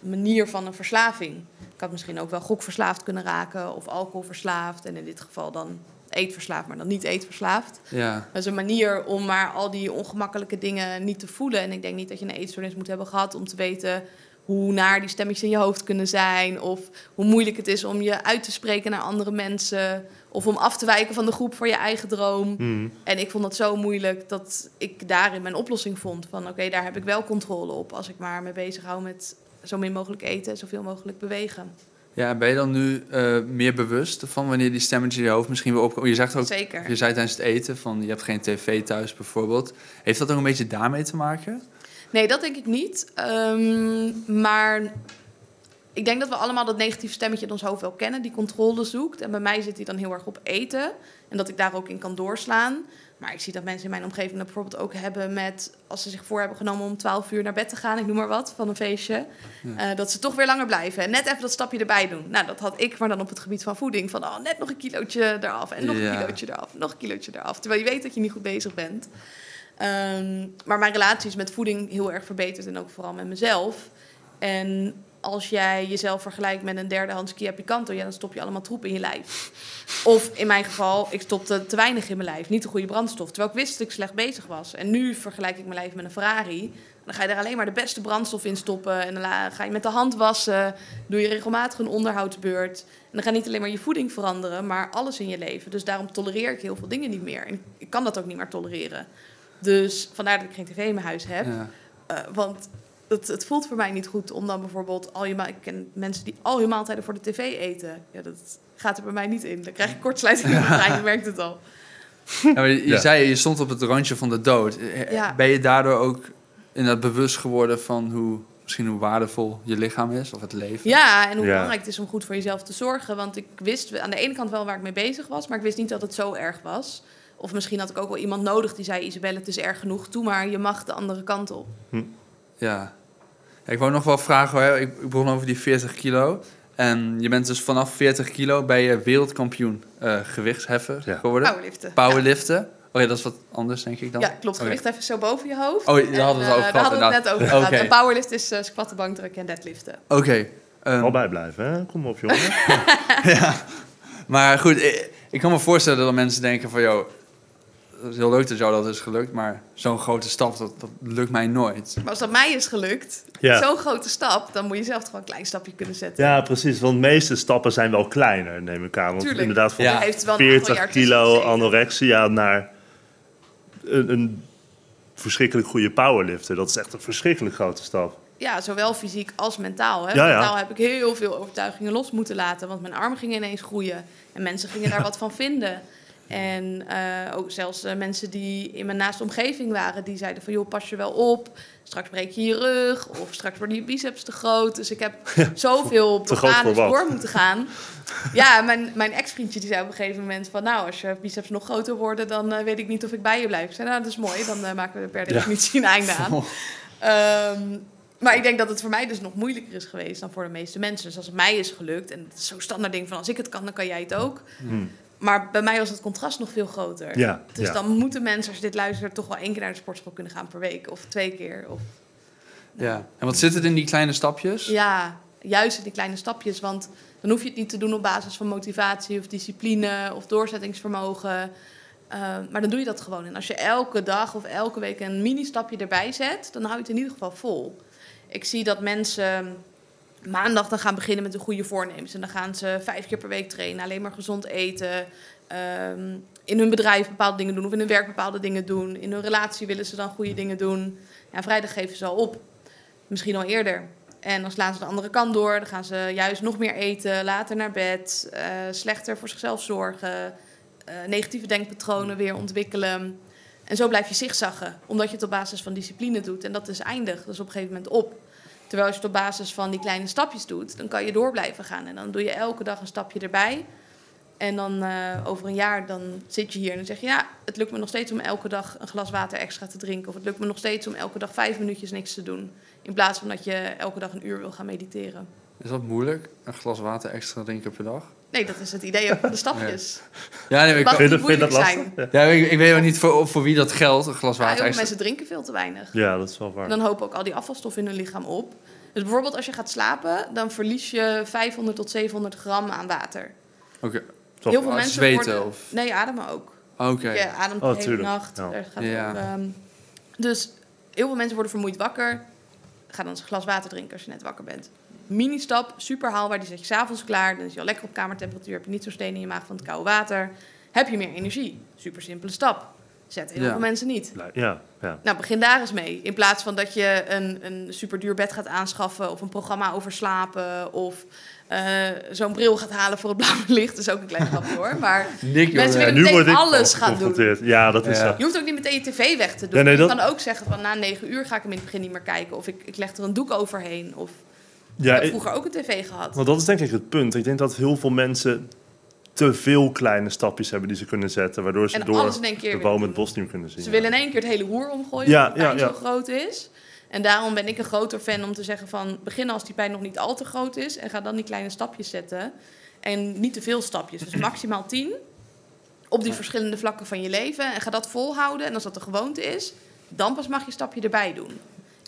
manier van een verslaving. Ik had misschien ook wel gokverslaafd kunnen raken of alcoholverslaafd. En in dit geval dan eetverslaafd, maar dan niet eetverslaafd. Ja, Dat is een manier om maar al die ongemakkelijke dingen niet te voelen. En ik denk niet dat je een eetstoornis moet hebben gehad om te weten hoe naar die stemmetjes in je hoofd kunnen zijn. Of hoe moeilijk het is om je uit te spreken naar andere mensen. Of om af te wijken van de groep voor je eigen droom. Hmm. En ik vond dat zo moeilijk dat ik daarin mijn oplossing vond. Van oké, daar heb ik wel controle op. Als ik maar mee bezig hou met zo min mogelijk eten en zoveel mogelijk bewegen. ja ben je dan nu eh, meer bewust van wanneer die stemmetjes in je hoofd misschien weer opkomen? Je zegt ook, Zeker. je zei tijdens het eten van je hebt geen tv thuis bijvoorbeeld. Heeft dat ook een beetje daarmee te maken? Nee, dat denk ik niet. Ehm, maar ik denk dat we allemaal dat negatieve stemmetje in ons hoofd wel kennen, die controle zoekt. En bij mij zit die dan heel erg op eten. En dat ik daar ook in kan doorslaan. Maar ik zie dat mensen in mijn omgeving dat bijvoorbeeld ook hebben met... als ze zich voor hebben genomen om 12 uur naar bed te gaan, ik noem maar wat, van een feestje. eh, dat ze toch weer langer blijven en net even dat stapje erbij doen. Nou, dat had ik, maar dan op het gebied van voeding. Van oh, net nog een kilootje eraf en nog Ja. een kilootje eraf, nog een kilootje eraf. Terwijl je weet dat je niet goed bezig bent. Ehm, maar mijn relatie is met voeding heel erg verbeterd en ook vooral met mezelf. En als jij jezelf vergelijkt met een derdehands Kia Picanto, ja, dan stop je allemaal troep in je lijf. Of in mijn geval, ik stopte te weinig in mijn lijf, niet de goede brandstof. Terwijl ik wist dat ik slecht bezig was. En nu vergelijk ik mijn lijf met een Ferrari. Dan ga je er alleen maar de beste brandstof in stoppen. En dan ga je met de hand wassen. Doe je regelmatig een onderhoudsbeurt. En dan gaat niet alleen maar je voeding veranderen, maar alles in je leven. Dus daarom tolereer ik heel veel dingen niet meer. En ik kan dat ook niet meer tolereren. Dus vandaar dat ik geen tv in mijn huis heb. Ja. Eh, want het, het voelt voor mij niet goed om dan bijvoorbeeld al je ma- ik ken mensen die al hun maaltijden voor de tv eten. Ja, dat gaat er bij mij niet in. Dan krijg ik kortsluiting in mijn je merkt het al. Ja, maar je Ja. zei, je stond op het randje van de dood. Eh, Ja. Ben je daardoor ook inderdaad bewust geworden van hoe, misschien hoe waardevol je lichaam is of het leven? Ja, en hoe Ja. belangrijk het is om goed voor jezelf te zorgen. Want ik wist aan de ene kant wel waar ik mee bezig was, maar ik wist niet dat het zo erg was. Of misschien had ik ook wel iemand nodig die zei: Isabelle, het is erg genoeg, toe maar, je mag de andere kant op. Ja. Ja, ik wou nog wel vragen, hoor. Ik, ik begon over die 40 kilo. En je bent dus vanaf 40 kilo bij je wereldkampioen eh gewichtsheffer Ja. geworden. Powerliften. Powerliften. Oh ja, dat is wat anders, denk ik dan. Ja, klopt. Oké. Gewicht even zo boven je hoofd. Oh, daar En, hadden we het eh, over gehad, hadden we het net over gehad. Oké. En powerlift is uh, squatten, bankdrukken en deadliften. Oké. ehm, Al bijblijven, hè? Kom op, jongen. Maar goed, ik, ik kan me voorstellen dat mensen denken van... joh, het is heel leuk dat jou dat is gelukt, maar zo'n grote stap, dat, dat lukt mij nooit. Maar als dat mij is gelukt, Ja. zo'n grote stap, dan moet je zelf toch wel een klein stapje kunnen zetten. Ja, precies. Want de meeste stappen zijn wel kleiner, neem ik aan. Want Tuurlijk. inderdaad, van Ja. Daar heeft wel een aantal 40 jaar tussen kilo anorexia naar een, een verschrikkelijk goede powerlifter. Dat is echt een verschrikkelijk grote stap. Ja, zowel fysiek als mentaal. Hè? Ja, ja. Mentaal heb ik heel veel overtuigingen los moeten laten, want mijn armen gingen ineens groeien. En mensen gingen daar wat van vinden. En eh, ook zelfs eh, mensen die in mijn naaste omgeving waren, die zeiden van joh, pas je wel op. Straks breek je je rug of straks worden je biceps te groot. Dus ik heb zoveel wat? door moeten gaan. Ja, mijn, mijn ex-vriendje die zei op een gegeven moment van... nou, als je biceps nog groter worden, dan eh, weet ik niet of ik bij je blijf. Ik zei, nou, dat is mooi. Dan maken we er per definitie een einde aan. Ehm, maar ik denk dat het voor mij dus nog moeilijker is geweest dan voor de meeste mensen. Dus als het mij is gelukt, en het is zo'n standaard ding van... als ik het kan, dan kan jij het ook. Hmm. Maar bij mij was het contrast nog veel groter. Ja, Dus ja. dan moeten mensen, als je dit luistert... toch wel één keer naar de sportschool kunnen gaan per week. Of twee keer. Of Ja. En wat zit het in die kleine stapjes? Ja, juist in die kleine stapjes. Want dan hoef je het niet te doen op basis van motivatie of discipline of doorzettingsvermogen. Eh, maar dan doe je dat gewoon. En als je elke dag of elke week een mini-stapje erbij zet, dan hou je het in ieder geval vol. Ik zie dat mensen maandag dan gaan beginnen met de goede voornemens. En dan gaan ze vijf keer per week trainen, alleen maar gezond eten. ehm, in hun bedrijf bepaalde dingen doen of in hun werk bepaalde dingen doen. In hun relatie willen ze dan goede dingen doen. Ja, vrijdag geven ze al op. Misschien al eerder. En dan slaan ze de andere kant door. Dan gaan ze juist nog meer eten, later naar bed, eh, slechter voor zichzelf zorgen, eh, negatieve denkpatronen weer ontwikkelen. En zo blijf je zigzaggen, omdat je het op basis van discipline doet. En dat is eindig, dat is op een gegeven moment op. Terwijl als je het op basis van die kleine stapjes doet, dan kan je door blijven gaan. En dan doe je elke dag een stapje erbij. En dan eh, over een jaar dan zit je hier en dan zeg je... ja, het lukt me nog steeds om elke dag een glas water extra te drinken. Of het lukt me nog steeds om elke dag vijf minuutjes niks te doen. In plaats van dat je elke dag een uur wil gaan mediteren. Is dat moeilijk? Een glas water extra drinken per dag? Nee, dat is het idee ook van de stapjes. Ja, nee, ik, Mag Vind dat lastig? zijn. Ja. ja, ik, ik weet ook niet voor, voor wie dat geldt, een glas Ja, water heel veel mensen drinken veel te weinig. Ja, dat is wel waar. En dan hopen ook al die afvalstoffen in hun lichaam op. Dus bijvoorbeeld als je gaat slapen, dan verlies je 500 tot 700 gram aan water. Oké, Toch Heel veel wel. mensen zweten worden... of- Nee, ademen ook. oké. Je ademt Oh, de hele tuurlijk. nacht. Ja. Er gaat Ja. ook, ehm, dus heel veel mensen worden vermoeid wakker. Ga dan eens een glas water drinken als je net wakker bent. Mini-stap, super haalbaar. Die zet je s'avonds klaar. Dan is je al lekker op kamertemperatuur. Heb je niet zo steen in je maag van het koude water. Heb je meer energie. Super simpele stap. Zetten heel Ja. veel mensen niet. Ja, ja. Nou, begin daar eens mee. In plaats van dat je een, een superduur bed gaat aanschaffen... of een programma over slapen... of eh, zo'n bril gaat halen voor het blauwe licht. Dat is ook een klein grapje hoor. Maar Nick, Mensen willen meteen ik alles al gaan doen. Ja, dat is Ja. zo. je hoeft ook niet meteen je tv weg te doen. Nee, nee, dat- Je kan ook zeggen van na negen uur ga ik hem in het begin niet meer kijken. Of ik, ik leg er een doek overheen. Of Ja, ik heb vroeger ook een tv gehad. Want dat is denk ik het punt. Ik denk dat heel veel mensen te veel kleine stapjes hebben die ze kunnen zetten, waardoor ze En door alles in één keer de boom het bos niet meer kunnen zien. Ze Ja. willen in één keer het hele roer omgooien, Ja, omdat de pijn ja, zo groot is. En daarom ben ik een groter fan om te zeggen van... begin als die pijn nog niet al te groot is... en ga dan die kleine stapjes zetten. En niet te veel stapjes, dus maximaal tien... op die verschillende vlakken van je leven. En ga dat volhouden. En als dat een gewoonte is, dan pas mag je een stapje erbij doen.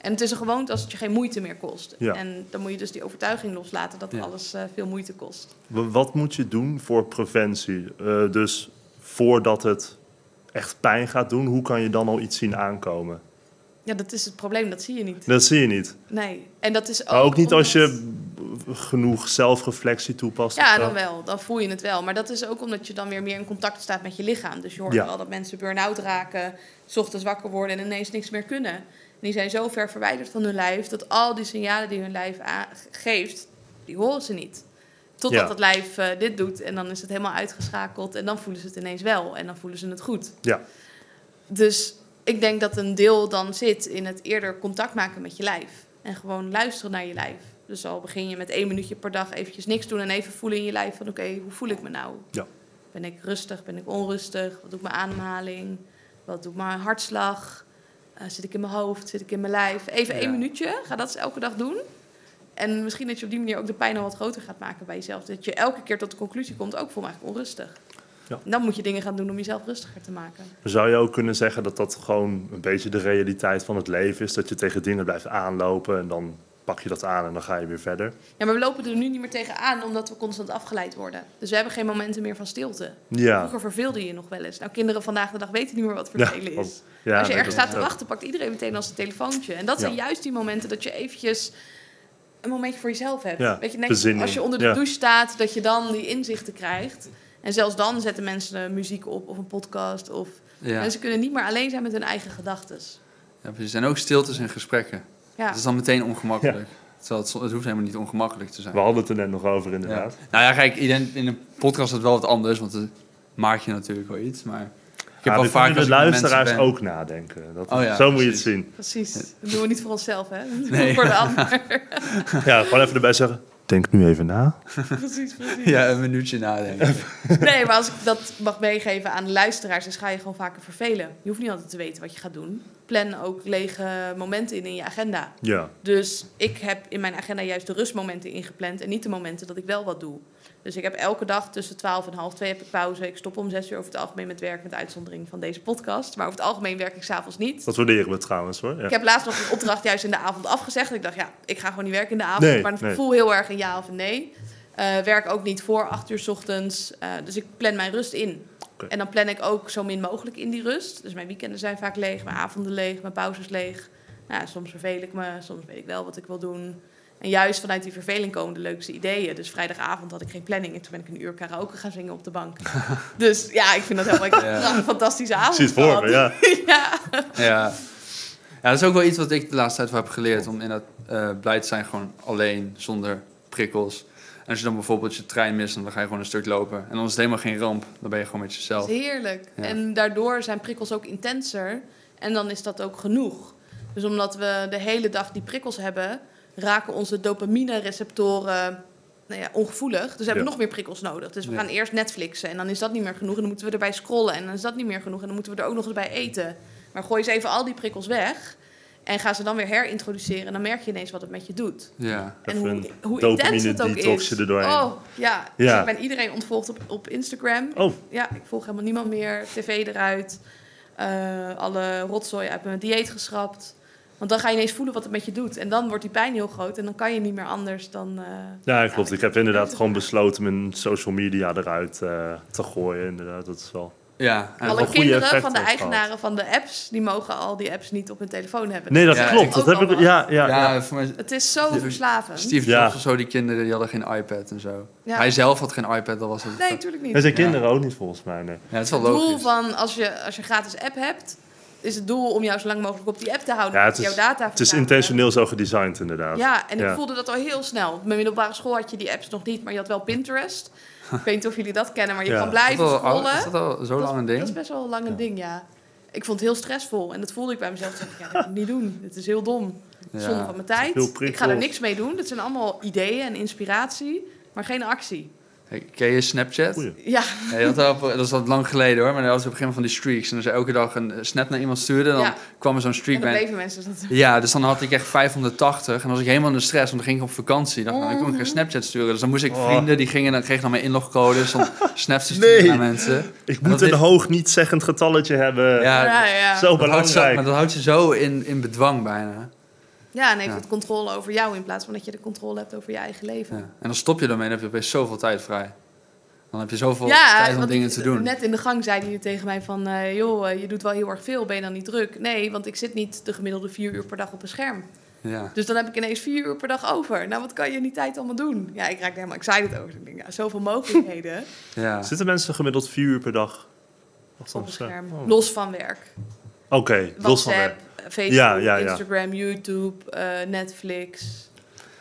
En het is een gewoonte als het je geen moeite meer kost. Ja. En dan moet je dus die overtuiging loslaten dat Ja. alles eh, veel moeite kost. Wat moet je doen voor preventie? Eh, dus voordat het echt pijn gaat doen, hoe kan je dan al iets zien aankomen? Ja, dat is het probleem, dat zie je niet. Dat zie je niet. Nee. En dat is ook, Maar ook niet als je genoeg zelfreflectie toepast. Ja, dan wel. Dan voel je het wel. Maar dat is ook omdat je dan weer meer in contact staat met je lichaam. Dus je hoort Ja. wel dat mensen burn-out raken, 's ochtends wakker worden en ineens niks meer kunnen. Die zijn zo ver verwijderd van hun lijf dat al die signalen die hun lijf geeft, die horen ze niet. Totdat Ja. het lijf eh, dit doet en dan is het helemaal uitgeschakeld en dan voelen ze het ineens wel en dan voelen ze het goed. Ja. Dus ik denk dat een deel dan zit in het eerder contact maken met je lijf. En gewoon luisteren naar je lijf. Dus al begin je met één minuutje per dag eventjes niks doen... en even voelen in je lijf van oké, hoe voel ik me nou? Ja. Ben ik rustig? Ben ik onrustig? Wat doet mijn ademhaling? Wat doet mijn hartslag? Eh, zit ik in mijn hoofd? Zit ik in mijn lijf? Even Ja. één minuutje. Ga dat eens elke dag doen. En misschien dat je op die manier ook de pijn al wat groter gaat maken bij jezelf. Dat je elke keer tot de conclusie komt, ook voel me eigenlijk onrustig. Ja. Dan moet je dingen gaan doen om jezelf rustiger te maken. Zou je ook kunnen zeggen dat dat gewoon een beetje de realiteit van het leven is? Dat je tegen dingen blijft aanlopen en dan pak je dat aan en dan ga je weer verder. Ja, maar we lopen er nu niet meer tegenaan omdat we constant afgeleid worden. Dus we hebben geen momenten meer van stilte. Ja. Vroeger verveelde je je nog wel eens. Nou, kinderen vandaag de dag weten niet meer wat vervelen is. ja, Als je ergens staat te wachten, pakt iedereen meteen als een telefoontje. En dat zijn Ja. juist die momenten dat je eventjes een momentje voor jezelf hebt. Ja, Weet je, denk, als je onder de Ja. douche staat, dat je dan die inzichten krijgt. En zelfs dan zetten mensen muziek op of een podcast. Of... Ja. Mensen kunnen niet meer alleen zijn met hun eigen gedachten. ja, precies. En ook stiltes in gesprekken. Ja. Dat is dan meteen ongemakkelijk. Terwijl het, het hoeft helemaal niet ongemakkelijk te zijn. We hadden het er net nog over, Ja. inderdaad. Nou ja, kijk, in in een podcast is het wel wat anders, want dan maak je natuurlijk wel iets. Maar ik heb vaak de luisteraars ben- ook nadenken. Dat, Oh ja, zo moet je het zien. Precies. Dat doen we niet voor onszelf, hè? Dat doen we Nee. voor de ander. Ja, gewoon even erbij zeggen. Denk nu even na. precies, precies. Ja, een minuutje nadenken. Nee, maar als ik dat mag meegeven aan de luisteraars, dan ga je gewoon vaker vervelen. Je hoeft niet altijd te weten wat je gaat doen. Plan ook lege momenten in in je agenda. Ja. Dus ik heb in mijn agenda juist de rustmomenten ingepland en niet de momenten dat ik wel wat doe. Dus ik heb elke dag tussen 12 en half twee heb ik pauze. Ik stop om zes uur over het algemeen met werk, met uitzondering van deze podcast. Maar over het algemeen werk ik s'avonds niet. Dat waarderen we trouwens hoor. Ja. Ik heb laatst nog een opdracht juist in de avond afgezegd. Ik dacht, ja, ik ga gewoon niet werken in de avond. Nee, maar ik nee. voel heel erg een ja of een nee. Eh, werk ook niet voor acht uur 's ochtends. Eh, dus ik plan mijn rust in. En dan plan ik ook zo min mogelijk in die rust. Dus mijn weekenden zijn vaak leeg, mijn avonden leeg, mijn pauzes leeg. Nou, soms verveel ik me, soms weet ik wel wat ik wil doen. En juist vanuit die verveling komen de leukste ideeën. Dus vrijdagavond had ik geen planning en toen ben ik een uur karaoke gaan zingen op de bank. dus ja, ik vind dat helemaal Ja. een fantastische avond Ik zie het voor me, ja. ja. ja. ja, dat is ook wel iets wat ik de laatste tijd wel heb geleerd. Om inderdaad eh blij te zijn gewoon alleen, zonder prikkels. En als je dan bijvoorbeeld je trein mist, dan ga je gewoon een stuk lopen. En dan is het helemaal geen ramp. Dan ben je gewoon met jezelf. Dat is heerlijk. Ja. En daardoor zijn prikkels ook intenser. En dan is dat ook genoeg. Dus omdat we de hele dag die prikkels hebben, raken onze dopamine-receptoren nou ja, ongevoelig. Dus we hebben Ja. nog meer prikkels nodig. Dus we Ja. gaan eerst Netflixen en dan is dat niet meer genoeg. En dan moeten we erbij scrollen en dan is dat niet meer genoeg. En dan moeten we er ook nog eens bij eten. Maar gooi eens even al die prikkels weg. En ga ze dan weer herintroduceren. En dan merk je ineens wat het met je doet. Ja. En hoe, een hoe intens het ook is. er doorheen. Oh, ja. Dus Ja. ik ben iedereen ontvolgd op, op Instagram. Oh, Ja, ik volg helemaal niemand meer. TV eruit. Eh, alle rotzooi uit mijn dieet geschrapt. Want dan ga je ineens voelen wat het met je doet. En dan wordt die pijn heel groot. En dan kan je niet meer anders dan... eh, ja, klopt. Ja, Ik heb inderdaad gewoon besloten mijn social media eruit eh, te gooien. Inderdaad, dat is wel... Ja, en alle kinderen effecten van de eigenaren van de apps... die mogen al die apps niet op hun telefoon hebben. Nee, dat Ja, klopt. Dat heb ik... Ja, ja, ja, ja. voor mij, Het is zo Steve- verslavend. Steve Ja. Jobs of zo, die kinderen die hadden geen iPad en zo. Ja. Hij zelf had geen iPad, dat was het. Nee, natuurlijk niet. En zijn Ja. kinderen ook niet volgens mij, nee. Ja, het is wel Het doel van als je, als je een gratis app hebt... is het doel om jou zo lang mogelijk op die app te houden. Ja, het is, jouw data het is intentioneel zo gedesigned inderdaad. Ja, en ik voelde dat al heel snel. Op mijn middelbare school had je die apps nog niet, maar je had wel Pinterest. Ik weet niet of jullie dat kennen, maar je Ja. kan Is dat blijven al- scrollen. Is dat al zo Dat- lang een Dat is ding? best wel een lang ding, ja. Ik vond het heel stressvol en dat voelde ik bij mezelf. Toen dacht ik, ja, dat moet ik niet doen. Dit is heel dom. Zonde van mijn tijd. Ik ga er niks mee doen. Dit zijn allemaal ideeën en inspiratie, maar geen actie. Ken je Snapchat? Ja, Ja, dat, had- dat is al lang geleden hoor, maar dat was op een gegeven moment van die streaks. En als je elke dag een snap naar iemand stuurde, dan Ja. kwam er zo'n streak bij. bleven mensen dat. Ja, dus dan had ik echt 580 en was ik helemaal in de stress, want dan ging ik op vakantie. Dan, dan kon ik geen Snapchat sturen, dus dan moest ik Oh. vrienden, die gingen dan, kregen dan mijn inlogcodes om snaps te Nee. sturen naar mensen. Ik moet een hoog niet zeggend getalletje hebben. Ja, Ja, ja. Zo dat houdt zo, belangrijk. maar dat houdt je zo in, in bedwang bijna. Ja, en heeft Ja. het controle over jou in plaats van dat je de controle hebt over je eigen leven. Ja. En dan stop je ermee en dan heb je opeens zoveel tijd vrij. Dan heb je zoveel Ja, tijd om dingen te doen. Net in de gang zei hij tegen mij van... eh, joh, eh, je doet wel heel erg veel, ben je dan niet druk? Nee, want ik zit niet de gemiddelde vier uur per dag op een scherm. Ja. Dus dan heb ik ineens vier uur per dag over. Nou, wat kan je in die tijd allemaal doen? Ja, ik raak helemaal excited over. Ik denk, ja, zoveel mogelijkheden Ja. Zitten mensen gemiddeld vier uur per dag op een scherm? Oh. Los van werk. Oké, los van werk. Facebook, Ja, ja, ja. Instagram, YouTube, eh, Netflix.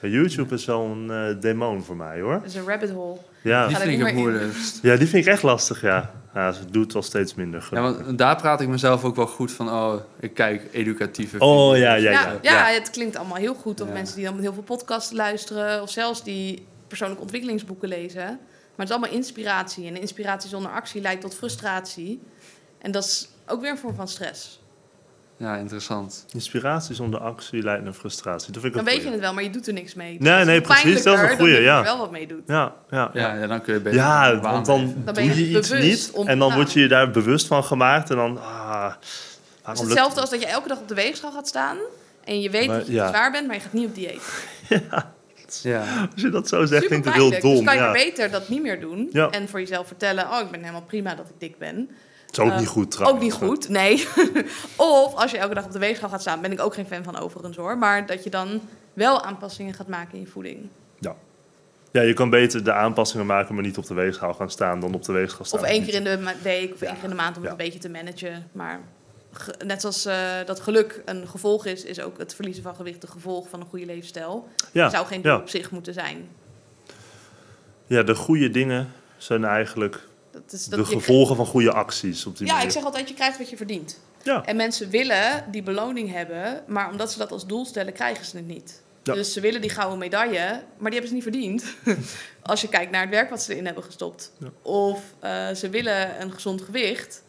YouTube is wel een eh, demon voor mij hoor. Dat is een rabbit hole. Ja. Die vind ik het moeilijkst. ja, die vind ik echt lastig, ja. ja ze doet wel steeds minder. Ja, want daar praat ik mezelf ook wel goed van, oh, ik kijk educatieve Oh, video's. ja, ja, Ja, ja. ja, ja. het klinkt allemaal heel goed. Of Ja. mensen die dan heel veel podcasts luisteren. Of zelfs die persoonlijke ontwikkelingsboeken lezen. Maar het is allemaal inspiratie. En inspiratie zonder actie leidt tot frustratie. En dat is ook weer een vorm van stress. Ja, interessant. Inspiratie zonder actie leidt naar frustratie. Dat vind ik Dan een weet je het wel, maar je doet er niks mee. Nee, is nee, precies. Dat is een dat ja. je er wel wat mee doet. Ja, ja, ja. Ja, ja dan kun je beter Ja, want dan, doe je iets niet om- en dan ja. word je je daar bewust van gemaakt en dan... Ah, Het is hetzelfde als dat je elke dag op de weegschaal gaat staan. En je weet Maar- dat je ja. zwaar bent, maar je gaat niet op dieet. Ja. Als je dat zo zegt, klinkt het heel pijnlijk. dom. Dus kan je ja. beter dat niet meer doen. Ja. En voor jezelf vertellen, oh, ik ben helemaal prima dat ik dik ben. Het is ook Eh, niet goed trouwens. Ook niet goed, nee. of als je elke dag op de weegschaal gaat staan, ben ik ook geen fan van overigens hoor. Maar dat je dan wel aanpassingen gaat maken in je voeding. Ja. ja, je kan beter de aanpassingen maken, maar niet op de weegschaal gaan staan dan op de weegschaal staan. Of één keer in de week of Ja. één keer in de maand om Ja. het een beetje te managen. Maar net zoals eh, dat geluk een gevolg is, is ook het verliezen van gewicht een gevolg van een goede leefstijl. ja. Het zou geen doel ja. op zich moeten zijn. ja, de goede dingen zijn eigenlijk Dat is, de je- gevolgen van goede acties op die Ja, manier. ik zeg altijd, je krijgt wat je verdient. Ja, En mensen willen die beloning hebben, maar omdat ze dat als doel stellen, krijgen ze het niet. Ja. Dus ze willen die gouden medaille, maar die hebben ze niet verdiend. als je kijkt naar het werk wat ze erin hebben gestopt. Ja. Of eh, ze willen een gezond gewicht,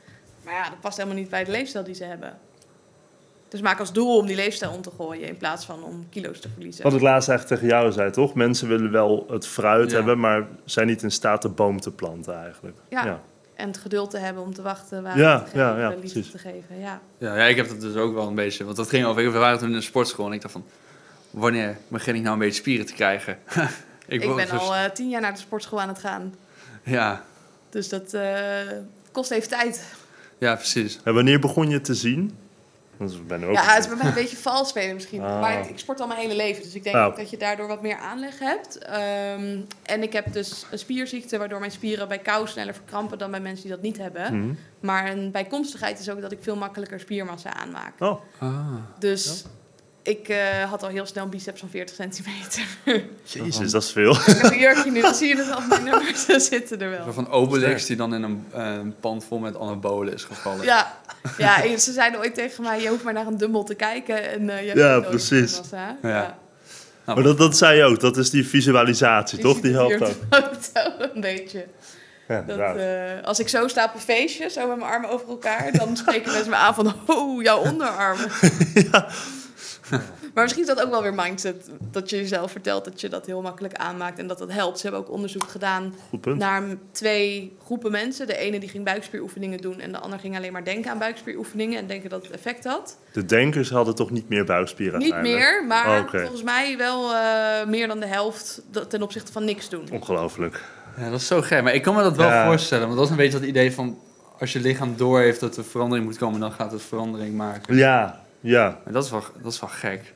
maar ja, dat past helemaal niet bij de leefstijl die ze hebben. Dus maak als doel om die leefstijl om te gooien in plaats van om kilo's te verliezen. wat ik laatst eigenlijk tegen jou zei, toch? Mensen willen wel het fruit Ja. hebben, maar zijn niet in staat de boom te planten eigenlijk. Ja. ja. En het geduld te hebben om te wachten, waar Ja, te geven, ja, ja, liefde precies. te geven. Ja. Ja, ja, ik heb dat dus ook wel een beetje. Want dat ging over. We waren toen in de sportschool en ik dacht van. Wanneer begin ik nou een beetje spieren te krijgen? Ik, ben al eh, tien jaar naar de sportschool aan het gaan. Ja, Dus dat eh, kost even tijd. ja, precies. En wanneer begon je te zien? Ook Ja, het is bij mij een beetje vals spelen misschien. Ah. Maar ik, sport al mijn hele leven. Dus ik denk ook dat je daardoor wat meer aanleg hebt. Ehm, en ik heb dus een spierziekte... waardoor mijn spieren bij kou sneller verkrampen... dan bij mensen die dat niet hebben. Mhm. Maar een bijkomstigheid is ook dat ik veel makkelijker spiermassa aanmaak. Oh, Ah. Dus ik eh, had al heel snel een biceps van 40 centimeter. jezus, dat is veel. ik heb een jurkje nu, dan zie je het al minder, maar ze zitten er Zo wel. van Obelix die dan in een eh, pand vol met anabolen is gevallen. Ja, ja ze zeiden ooit tegen mij... je hoeft maar naar een dumbbell te kijken en eh, je hebt Ja, precies. spiermassa. Ja. Nou, Maar dat, dat zei je ook, dat is die visualisatie, Je toch? Die helpt ook. een beetje. Ja, Dat, eh, als ik zo sta op een feestje, zo met mijn armen over elkaar, dan spreken mensen me aan van, oh, jouw onderarmen. Maar misschien is dat ook wel weer mindset, dat je jezelf vertelt dat je dat heel makkelijk aanmaakt en dat dat helpt. Ze hebben ook onderzoek gedaan naar twee groepen mensen. De ene die ging buikspieroefeningen doen en de ander ging alleen maar denken aan buikspieroefeningen en denken dat het effect had. De denkers hadden toch niet meer buikspieren Niet meer, maar Oh, volgens mij wel eh, meer dan de helft dat- ten opzichte van niks doen. Ongelooflijk. Ja, dat is zo gek. Maar ik kan me dat wel Ja. voorstellen. Want dat is een beetje dat idee van... als je lichaam door heeft dat er verandering moet komen... dan gaat het verandering maken. Ja, ja. Maar dat is wel, dat is wel gek.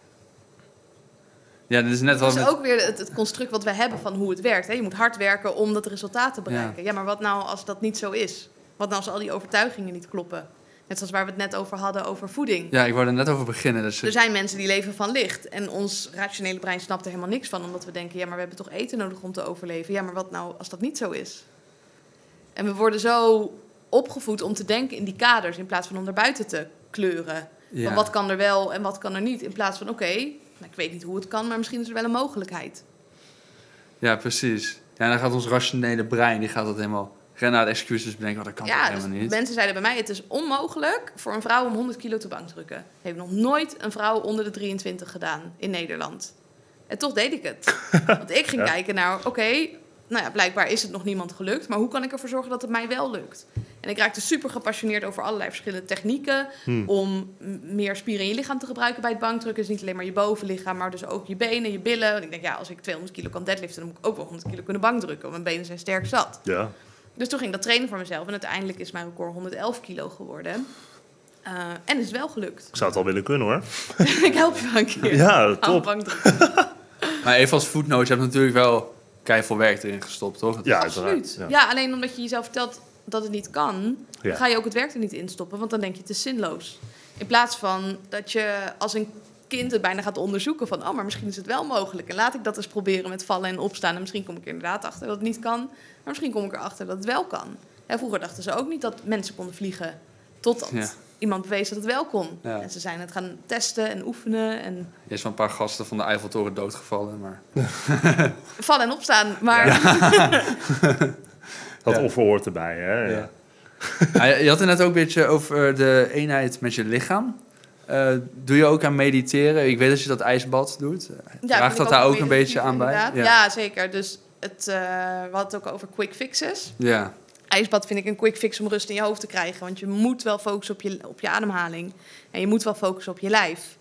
Ja, dit is net wel Dat is met... ook weer het, het construct wat we hebben van hoe het werkt. Hè? Je moet hard werken om dat resultaat te bereiken. Ja. maar wat nou als dat niet zo is? Wat nou als al die overtuigingen niet kloppen? Net zoals waar we het net over hadden over voeding. Ja, ik wou er net over beginnen. Dus Er zijn mensen die leven van licht. En ons rationele brein snapt er helemaal niks van. Omdat we denken, ja, maar we hebben toch eten nodig om te overleven. Ja, maar wat nou als dat niet zo is? En we worden zo opgevoed om te denken in die kaders... in plaats van om erbuiten te kleuren. Ja. Van wat kan er wel en wat kan er niet. In plaats van, oké, nou, ik weet niet hoe het kan... maar misschien is er wel een mogelijkheid. ja, precies. Ja, dan gaat ons rationele brein... die gaat dat helemaal... de excuses bedenken... Oh, dat kan ja, toch dus helemaal niet. mensen zeiden bij mij... het is onmogelijk voor een vrouw om 100 kilo te bankdrukken. Heeft nog nooit een vrouw onder de 23 gedaan in Nederland. En toch deed ik het. Want ik ging Ja. kijken naar, oké... nou ja, blijkbaar is het nog niemand gelukt... maar hoe kan ik ervoor zorgen dat het mij wel lukt? En ik raakte super gepassioneerd over allerlei verschillende technieken... Hm. om meer spieren in je lichaam te gebruiken bij het bankdrukken. Dus niet alleen maar je bovenlichaam, maar dus ook je benen, je billen. Want ik denk, ja, als ik 200 kilo kan deadliften... dan moet ik ook wel 100 kilo kunnen bankdrukken... want mijn benen zijn sterk zat. Ja. Dus toen ging ik dat trainen voor mezelf. En uiteindelijk is mijn record 111 kilo geworden. Eh, en is het wel gelukt. Ik zou het al willen kunnen hoor. ik help je wel een keer. Ja, top. bankdrukken. Maar even als voetnoot... je hebt natuurlijk wel keiveel werk erin gestopt, toch? Ja, Absoluut. Ja. alleen omdat je jezelf vertelt dat het niet kan... Ja. ga je ook het werk er niet in stoppen. Want dan denk je, het is zinloos. In plaats van dat je als een kind het bijna gaat onderzoeken... van, oh, maar misschien is het wel mogelijk. En laat ik dat eens proberen met vallen en opstaan. En misschien kom ik er inderdaad achter dat het niet kan. Maar misschien kom ik erachter dat het wel kan. Vroeger dachten ze ook niet dat mensen konden vliegen. Totdat Ja. iemand bewees dat het wel kon. Ja. En ze zijn het gaan testen en oefenen. En Er is wel een paar gasten van de Eiffeltoren doodgevallen, maar... vallen en opstaan. Maar Dat Ja. offer hoort erbij, hè? Ja. Ja. Ah, je had het net ook een beetje over de eenheid met je lichaam. Eh, doe je ook aan mediteren? Ik weet dat je dat ijsbad doet. Ja, Draagt dat daar ook een beetje aan bij? Ja. Ja. zeker. Dus het, eh, we hadden het ook over quick fixes. Ja. IJsbad vind ik een quick fix om rust in je hoofd te krijgen. Want je moet wel focussen op je, op je ademhaling. En je moet wel focussen op je lijf.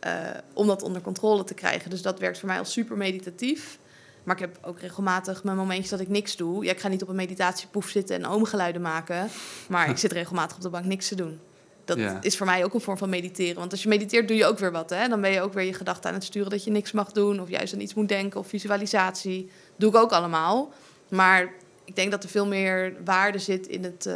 eh, om dat onder controle te krijgen. Dus dat werkt voor mij als super meditatief. Maar ik heb ook regelmatig mijn momentjes dat ik niks doe. Ja, ik ga niet op een meditatiepoef zitten en oomgeluiden maken. Maar ik zit regelmatig op de bank niks te doen. Dat Ja. is voor mij ook een vorm van mediteren. Want als je mediteert, doe je ook weer wat. Hè? Dan ben je ook weer je gedachten aan het sturen dat je niks mag doen. Of juist aan iets moet denken. Of visualisatie. Doe ik ook allemaal. Maar ik denk dat er veel meer waarde zit in het uh,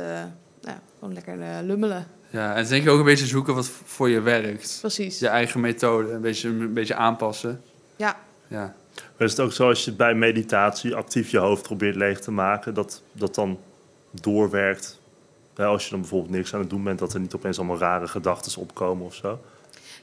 ja, gewoon lekker uh, lummelen. Ja, en denk je ook een beetje zoeken wat voor je werkt. Precies. Je eigen methode, een beetje, een beetje aanpassen. Ja. Ja. Maar is het ook zo als je bij meditatie actief je hoofd probeert leeg te maken, dat dat dan doorwerkt? Als je dan bijvoorbeeld niks aan het doen bent, dat er niet opeens allemaal rare gedachten opkomen of zo?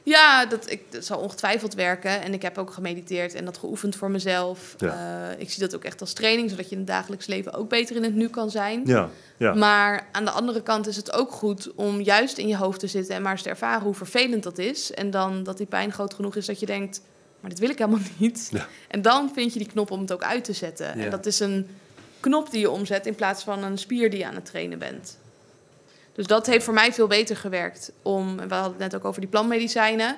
Ja, dat, ik, dat zal ongetwijfeld werken. En ik heb ook gemediteerd en dat geoefend voor mezelf. Ja. Uh, ik zie dat ook echt als training, zodat je in het dagelijks leven ook beter in het nu kan zijn. Ja, ja. Maar aan de andere kant is het ook goed om juist in je hoofd te zitten en maar eens te ervaren hoe vervelend dat is. En dan dat die pijn groot genoeg is dat je denkt, maar dit wil ik helemaal niet. Ja. En dan vind je die knop om het ook uit te zetten. Ja. En dat is een knop die je omzet in plaats van een spier die je aan het trainen bent. Dus dat heeft voor mij veel beter gewerkt. Om, we hadden het net ook over die plantmedicijnen.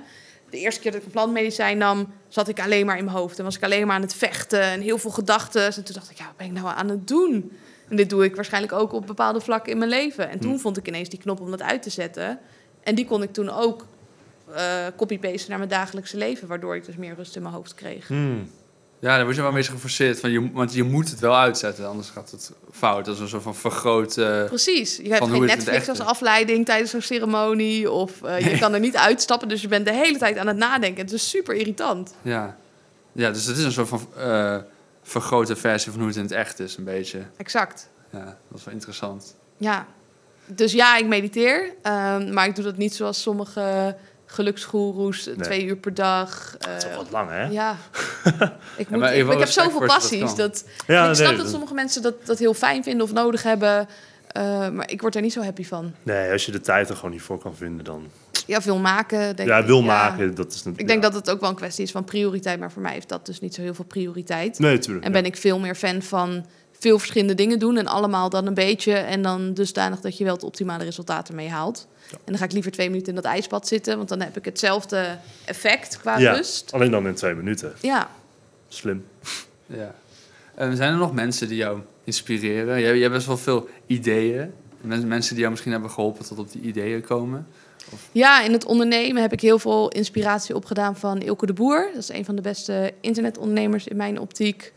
De eerste keer dat ik een plantmedicijn nam, zat ik alleen maar in mijn hoofd. En was ik alleen maar aan het vechten en heel veel gedachten. En toen dacht ik, ja, wat ben ik nou aan het doen? En dit doe ik waarschijnlijk ook op bepaalde vlakken in mijn leven. En toen Hm. vond ik ineens die knop om dat uit te zetten. En die kon ik toen ook uh, copy-pasten naar mijn dagelijkse leven. Waardoor ik dus meer rust in mijn hoofd kreeg. Hmm. Ja, dan word je wel een beetje geforceerd. Van je, want je moet het wel uitzetten, anders gaat het fout. Dat is een soort van vergroot... uh, Precies. Je hebt geen Netflix als afleiding tijdens zo'n ceremonie. Of uh, je kan er niet uitstappen. Dus je bent de hele tijd aan het nadenken. Het is super irritant. Ja. ja, dus het is een soort van uh, vergrote versie van hoe het in het echt is, een beetje. Exact. Ja, dat is wel interessant. Ja. Dus ja, ik mediteer. Um, maar ik doe dat niet zoals sommige geluksgoeroes. Nee. Twee uur per dag. Uh, dat is wel wat lang, hè? Ja. ik, moet, ja, ik, ik heb zoveel passies. Dat dat, ja, ik snap nee, dat sommige mensen dat, dat heel fijn vinden of nodig hebben. Uh, maar ik word er niet zo happy van. Nee, als je de tijd er gewoon niet voor kan vinden, dan... Ja, wil maken. Denk ja, ik. wil maken, dat is natuurlijk... Ik denk dat het ook wel een kwestie is van prioriteit. Maar voor mij heeft dat dus niet zo heel veel prioriteit. Nee, natuurlijk. En ben ik veel meer fan van veel verschillende dingen doen. En allemaal dan een beetje. En dan dusdanig dat je wel het optimale resultaat ermee haalt. Ja. En dan ga ik liever twee minuten in dat ijsbad zitten. Want dan heb ik hetzelfde effect qua ja, rust. alleen dan in twee minuten. Ja. Slim. Ja. En zijn er nog mensen die jou inspireren? Je, je hebt best wel veel ideeën. Mensen die jou misschien hebben geholpen tot op die ideeën komen? Of? Ja, in het ondernemen heb ik heel veel inspiratie opgedaan van Ilke de Boer. Dat is een van de beste internetondernemers in mijn optiek.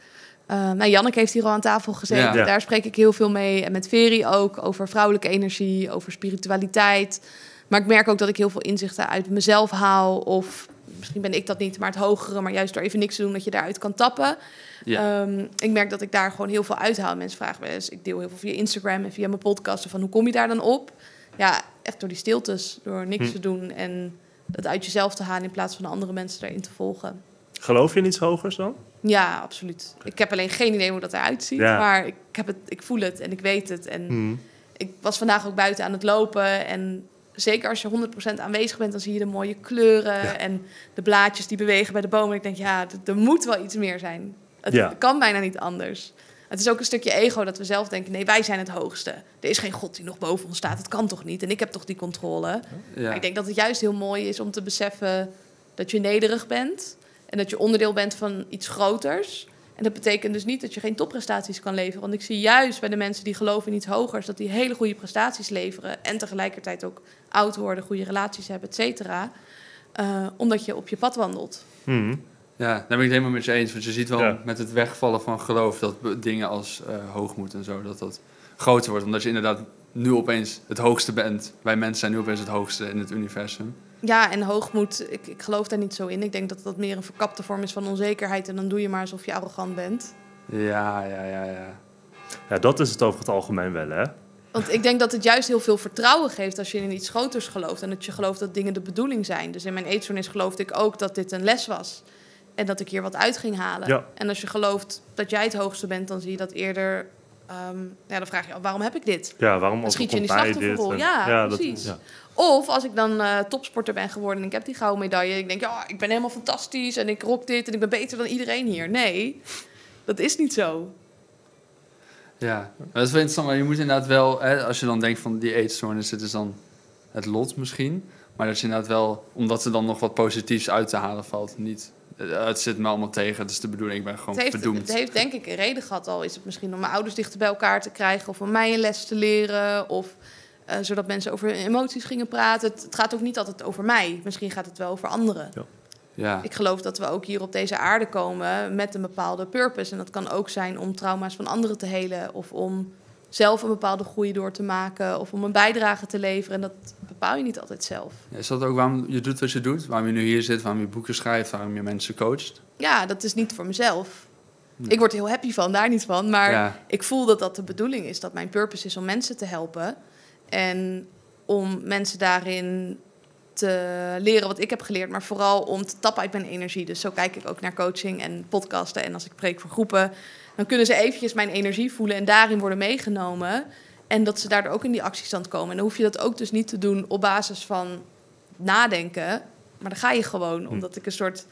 Uh, nou, Janneke heeft hier al aan tafel gezeten. Ja. Daar spreek ik heel veel mee. En met Veri ook over vrouwelijke energie, over spiritualiteit. Maar ik merk ook dat ik heel veel inzichten uit mezelf haal. Of misschien ben ik dat niet, maar het hogere. Maar juist door even niks te doen, dat je daaruit kan tappen. Ja. Um, ik merk dat ik daar gewoon heel veel uithaal. Mensen vragen me eens, ik deel heel veel via Instagram en via mijn podcasten. Van hoe kom je daar dan op? Ja, echt door die stiltes. Door niks Hm. te doen en dat uit jezelf te halen in plaats van andere mensen daarin te volgen. Geloof je in iets hogers dan? Ja, absoluut. Ik heb alleen geen idee hoe dat eruit ziet. Ja. Maar ik, heb het, ik voel het en ik weet het. En Hmm. ik was vandaag ook buiten aan het lopen. En zeker als je 100% aanwezig bent, dan zie je de mooie kleuren Ja. en de blaadjes die bewegen bij de bomen. En ik denk, ja, er moet wel iets meer zijn. Het Ja. kan bijna niet anders. Het is ook een stukje ego dat we zelf denken: nee, wij zijn het hoogste. Er is geen God die nog boven ons staat. Het kan toch niet? En ik heb toch die controle. Ja. Maar ik denk dat het juist heel mooi is om te beseffen dat je nederig bent. En dat je onderdeel bent van iets groters. En dat betekent dus niet dat je geen topprestaties kan leveren. Want ik zie juist bij de mensen die geloven in iets hogers... dat die hele goede prestaties leveren. En tegelijkertijd ook oud worden, goede relaties hebben, et cetera. Eh, omdat je op je pad wandelt. Hmm. Ja, daar ben ik het helemaal met je eens. Want je ziet wel Ja. met het wegvallen van geloof dat dingen als eh, hoogmoed en zo, dat dat groter wordt. Omdat je inderdaad nu opeens het hoogste bent. Wij mensen zijn nu opeens het hoogste in het universum. Ja, en hoogmoed, ik, ik geloof daar niet zo in. Ik denk dat dat meer een verkapte vorm is van onzekerheid. En dan doe je maar alsof je arrogant bent. Ja, ja, ja, ja. Ja, dat is het over het algemeen wel, hè? Want ik denk dat het juist heel veel vertrouwen geeft als je in iets groters gelooft. En dat je gelooft dat dingen de bedoeling zijn. Dus in mijn eetstoornis geloofde ik ook dat dit een les was. En dat ik hier wat uit ging halen. Ja. En als je gelooft dat jij het hoogste bent, dan zie je dat eerder... ehm, ja, dan vraag je je af, waarom heb ik dit? Ja, waarom Dan schiet je in die slachtofferrol. En- Ja, dat- precies. ja. Of als ik dan eh, topsporter ben geworden en ik heb die gouden medaille... ik denk, ja, ik ben helemaal fantastisch en ik rock dit... en ik ben beter dan iedereen hier. Nee, dat is niet zo. Ja, dat is wel interessant. Maar je moet inderdaad wel, hè, als je dan denkt van die eetstoornis, dit is dan het lot misschien. Maar dat je inderdaad wel, omdat er dan nog wat positiefs uit te halen valt, niet. Eh, Het zit me allemaal tegen, het is de bedoeling, ik ben gewoon Het heeft, verdoemd. het heeft denk ik een reden gehad. Al is het misschien om mijn ouders dichter bij elkaar te krijgen... of om mij een les te leren... of eh, zodat mensen over hun emoties gingen praten. Het, het gaat ook niet altijd over mij. Misschien gaat het wel over anderen. Ja, Ik geloof dat we ook hier op deze aarde komen met een bepaalde purpose. En dat kan ook zijn om trauma's van anderen te helen... of om zelf een bepaalde groei door te maken... of om een bijdrage te leveren. En dat bepaal je niet altijd zelf. Ja, is dat ook waarom je doet wat je doet? Waarom je nu hier zit, waarom je boeken schrijft, waarom je mensen coacht? Ja, dat is niet voor mezelf. Nee. Ik word er heel happy van, daar niet van. Maar Ja. ik voel dat dat de bedoeling is. Dat mijn purpose is om mensen te helpen. En om mensen daarin te leren wat ik heb geleerd. Maar vooral om te tappen uit mijn energie. Dus zo kijk ik ook naar coaching en podcasten. En als ik preek voor groepen, dan kunnen ze eventjes mijn energie voelen. En daarin worden meegenomen. En dat ze daardoor ook in die actiestand komen. En dan hoef je dat ook dus niet te doen op basis van nadenken. Maar dan ga je gewoon, omdat ik een soort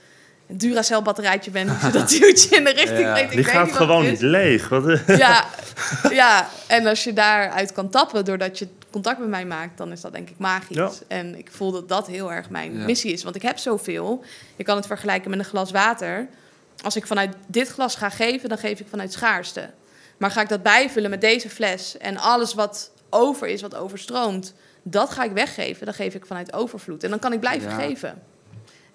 een Duracell batterijtje ben. Dus dat duwt je in de richting. Ja. weet ik Die gaat niet gewoon niet leeg. Wat, Ja, ja, en als je daaruit kan tappen doordat je contact met mij maakt, dan is dat denk ik magisch. Ja. En ik voel dat dat heel erg mijn Ja. missie is. Want ik heb zoveel. Je kan het vergelijken met een glas water. Als ik vanuit dit glas ga geven, dan geef ik vanuit schaarste. Maar ga ik dat bijvullen met deze fles en alles wat over is, wat overstroomt, dat ga ik weggeven. Dan geef ik vanuit overvloed. En dan kan ik blijven Ja. geven.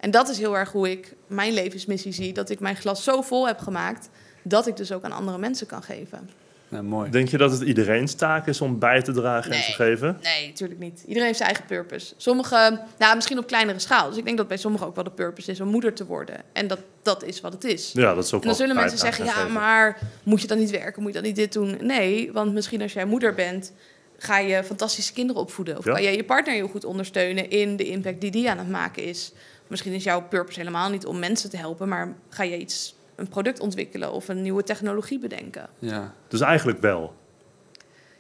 En dat is heel erg hoe ik mijn levensmissie zie. Dat ik mijn glas zo vol heb gemaakt, dat ik dus ook aan andere mensen kan geven. Ja, mooi. Denk je dat het iedereen's taak is om bij te dragen en te geven? Nee, natuurlijk niet. Iedereen heeft zijn eigen purpose. Sommigen, nou, misschien op kleinere schaal. Dus ik denk dat bij sommigen ook wel de purpose is om moeder te worden. En dat, dat is wat het is. Ja, dat is ook En dan zullen mensen zeggen, en ja, geven. maar moet je dan niet werken? Moet je dan niet dit doen? Nee, want misschien als jij moeder bent, ga je fantastische kinderen opvoeden. Of Ja. kan je je partner heel goed ondersteunen in de impact die die aan het maken is. Misschien is jouw purpose helemaal niet om mensen te helpen, maar ga je iets, een product ontwikkelen of een nieuwe technologie bedenken. Ja. Dus eigenlijk wel.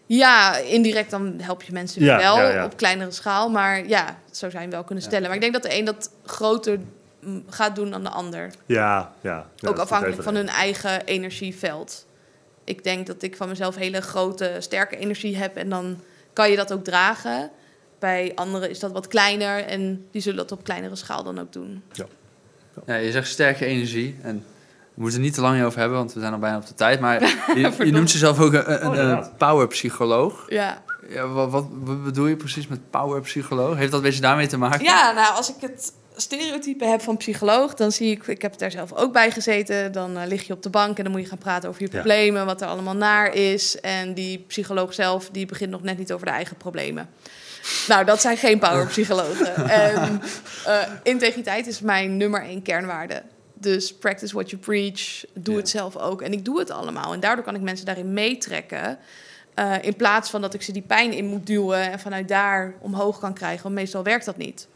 Ja, indirect dan help je mensen Ja, wel ja, ja. op kleinere schaal. Maar ja, zo zou je hem wel kunnen stellen. Maar ik denk dat de een dat groter mm, gaat doen dan de ander. Ja, ja. ja ook afhankelijk van hun eigen energieveld. Ik denk dat ik van mezelf hele grote, sterke energie heb. En dan kan je dat ook dragen. Bij anderen is dat wat kleiner. En die zullen dat op kleinere schaal dan ook doen. ja, je zegt sterke energie. En we moeten er niet te lang over hebben, want we zijn al bijna op de tijd. Maar je, je noemt jezelf ook een, een, een powerpsycholoog. Ja, Ja, wat, wat, wat bedoel je precies met powerpsycholoog? Heeft dat een beetje daarmee te maken? Ja, nou, als ik het stereotype heb van psycholoog, dan zie ik, ik heb daar zelf ook bij gezeten. Dan eh, lig je op de bank en dan moet je gaan praten over je Ja. problemen, wat er allemaal naar is. En die psycholoog zelf, die begint nog net niet over de eigen problemen. Nou, dat zijn geen powerpsychologen. en eh, integriteit is mijn nummer één kernwaarde. Dus practice what you preach. Doe Ja. het zelf ook. En ik doe het allemaal. En daardoor kan ik mensen daarin meetrekken. Eh, in plaats van dat ik ze die pijn in moet duwen en vanuit daar omhoog kan krijgen. Want meestal werkt dat niet.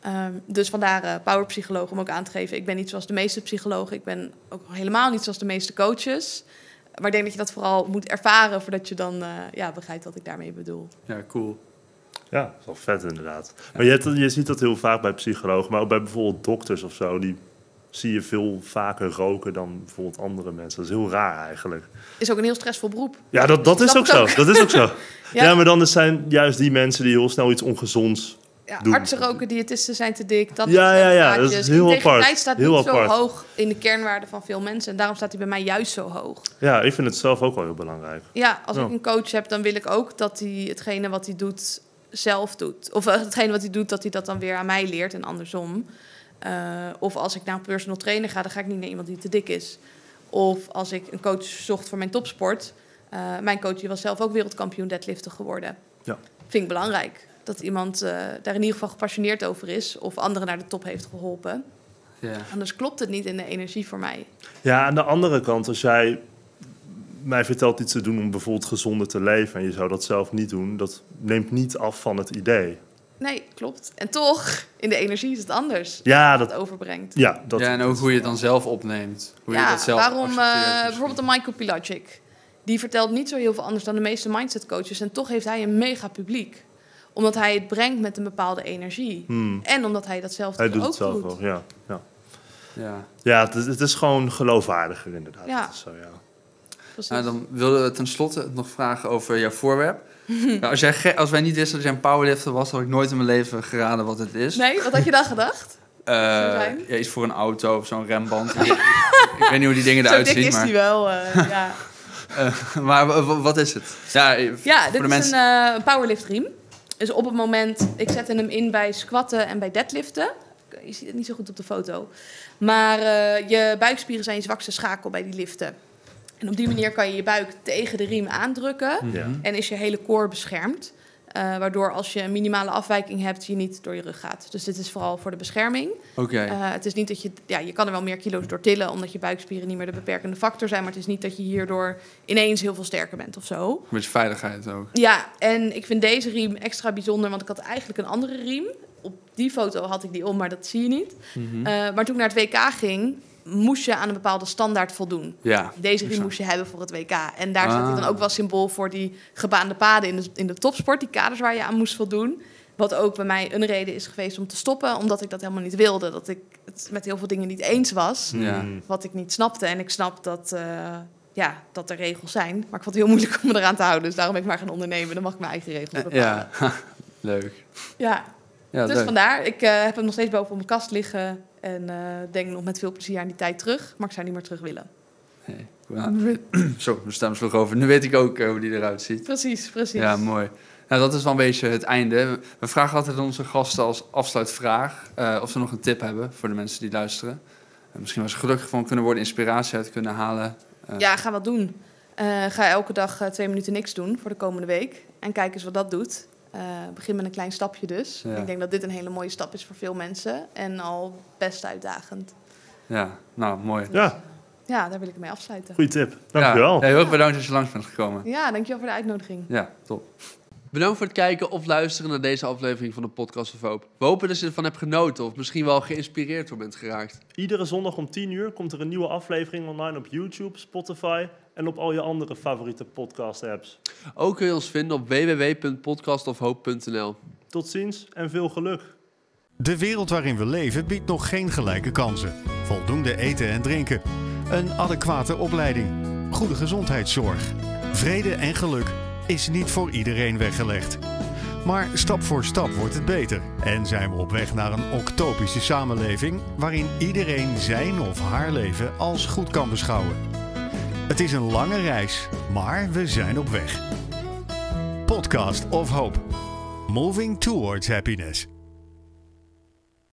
Ehm, dus vandaar eh powerpsycholoog om ook aan te geven. Ik ben niet zoals de meeste psychologen. Ik ben ook helemaal niet zoals de meeste coaches. Maar ik denk dat je dat vooral moet ervaren voordat je dan eh, ja, begrijpt wat ik daarmee bedoel. Ja, cool. Ja, dat is wel vet inderdaad. Maar je, hebt, je ziet dat heel vaak bij psychologen, maar ook bij bijvoorbeeld dokters of zo. Die zie je veel vaker roken dan bijvoorbeeld andere mensen. Dat is heel raar eigenlijk. Is ook een heel stressvol beroep. Ja, dat, dat is ook zo. Dat is ook zo. Ja. ja. maar dan zijn juist die mensen die heel snel iets ongezonds... Ja, Doen. artsen roken, diëtisten zijn te dik. Dat Ja, ja, ja, dat is heel apart. staat Heel niet apart. zo hoog in de kernwaarden van veel mensen. En daarom staat hij bij mij juist zo hoog. Ja, ik vind het zelf ook wel heel belangrijk. Ja, als Ja. ik een coach heb, dan wil ik ook dat hij hetgene wat hij doet zelf doet. Of eh, hetgene wat hij doet, dat hij dat dan weer aan mij leert en andersom. Eh, of als ik naar een personal trainer ga, dan ga ik niet naar iemand die te dik is. Of als ik een coach zocht voor mijn topsport. eh, mijn coach die was zelf ook wereldkampioen deadliften geworden. Ja. Vind ik belangrijk. Dat iemand eh, daar in ieder geval gepassioneerd over is. Of anderen naar de top heeft geholpen. Ja. Anders klopt het niet in de energie voor mij. Ja, aan de andere kant, als jij mij vertelt iets te doen om bijvoorbeeld gezonder te leven... en je zou dat zelf niet doen, dat neemt niet af van het idee. Nee, klopt. En toch, in de energie is het anders. Ja, Dat dat, het overbrengt. ja, dat, ja, en ook hoe je het dan zelf opneemt. Hoe je ja, dat zelf waarom eh, bijvoorbeeld een Michael Pilacic? Die vertelt niet zo heel veel anders dan de meeste mindset coaches. En toch heeft hij een mega publiek. Omdat hij het brengt met een bepaalde energie. Hmm. En omdat hij dat zelf Hij doet ook het zelf doet. wel, ja. Ja, Ja. ja het, is, het is gewoon geloofwaardiger inderdaad. Ja. Dat is zo, ja. Precies. Nou, dan wilden we tenslotte nog vragen over jouw voorwerp. Nou, als, jij als wij niet wisten dat jij een powerlifter was, had ik nooit in mijn leven geraden wat het is. Nee, wat had je dan gedacht? Eh, zijn? ja, iets voor een auto of zo'n remband. ik, ik weet niet hoe die dingen Zo eruit dik zien, is maar, die wel. eh, ja. maar w- w- wat is het? Ja, eh, dit de is mensen. een eh, powerlift riem. Dus op het moment, ik zette hem in bij squatten en bij deadliften. Je ziet het niet zo goed op de foto. Maar eh, je buikspieren zijn je zwakste schakel bij die liften. En op die manier kan je je buik tegen de riem aandrukken. Ja. En is je hele core beschermd. Eh, waardoor als je een minimale afwijking hebt, je niet door je rug gaat. Dus dit is vooral voor de bescherming. Oké. Eh, het is niet dat je, ja, je kan er wel meer kilo's door tillen, omdat je buikspieren niet meer de beperkende factor zijn. Maar het is niet dat je hierdoor ineens heel veel sterker bent of zo. Een beetje veiligheid ook. Ja, en ik vind deze riem extra bijzonder, want ik had eigenlijk een andere riem. Op die foto had ik die om, maar dat zie je niet. Mhm. Eh, maar toen ik naar het WK ging, moest je aan een bepaalde standaard voldoen. ja. Deze riem moest je hebben voor het WK. En daar staat hij dan Ah. ook wel symbool voor die gebaande paden in de, in de topsport, die kaders waar je aan moest voldoen. Wat ook bij mij een reden is geweest om te stoppen, omdat ik dat helemaal niet wilde. Dat ik het met heel veel dingen niet eens was, Ja. Mm. wat ik niet snapte. En ik snap dat, eh, ja, dat er regels zijn. Maar ik vond het heel moeilijk om me eraan te houden. Dus daarom ben ik maar gaan ondernemen. Dan mag ik mijn eigen regels bepalen. Ja, leuk. ja. Ja, dus leuk. vandaar. Ik eh, heb hem nog steeds boven op mijn kast liggen. En eh, denk nog met veel plezier aan die tijd terug. Maar ik zou niet meer terug willen. Nou, weet- Zo, mijn stem sloeg over. Nu weet ik ook eh, hoe die eruit ziet. Precies, precies. Ja, mooi. Nou, dat is wel een beetje het einde. We vragen altijd aan onze gasten als afsluitvraag eh, of ze nog een tip hebben voor de mensen die luisteren. En misschien waar ze gelukkig van kunnen worden, inspiratie uit kunnen halen. Ja, ga wat doen. Ga elke dag twee minuten niks doen voor de komende week. En kijk eens wat dat doet. Eh, begin met een klein stapje dus. Ja. Ik denk dat dit een hele mooie stap is voor veel mensen. En al best uitdagend. ja, nou, mooi. Ja, Ja, daar wil ik mee afsluiten. goede tip. Dankjewel. Ja, heel erg bedankt dat je langs bent gekomen. Ja, dankjewel voor de uitnodiging. Ja, top. Bedankt voor het kijken of luisteren naar deze aflevering van de Podcast of Hoop. We hopen dat je ervan hebt genoten of misschien wel geïnspireerd door bent geraakt. Iedere zondag om 10 uur komt er een nieuwe aflevering online op YouTube, Spotify en op al je andere favoriete podcast-apps. Ook kun je ons vinden op www.podcastofhoop.nl. Tot ziens en veel geluk. De wereld waarin we leven biedt nog geen gelijke kansen. Voldoende eten en drinken. Een adequate opleiding. Goede gezondheidszorg. Vrede en geluk is niet voor iedereen weggelegd. Maar stap voor stap wordt het beter. En zijn we op weg naar een octopische samenleving waarin iedereen zijn of haar leven als goed kan beschouwen. Het is een lange reis, maar we zijn op weg. Podcast of Hope. Moving towards happiness.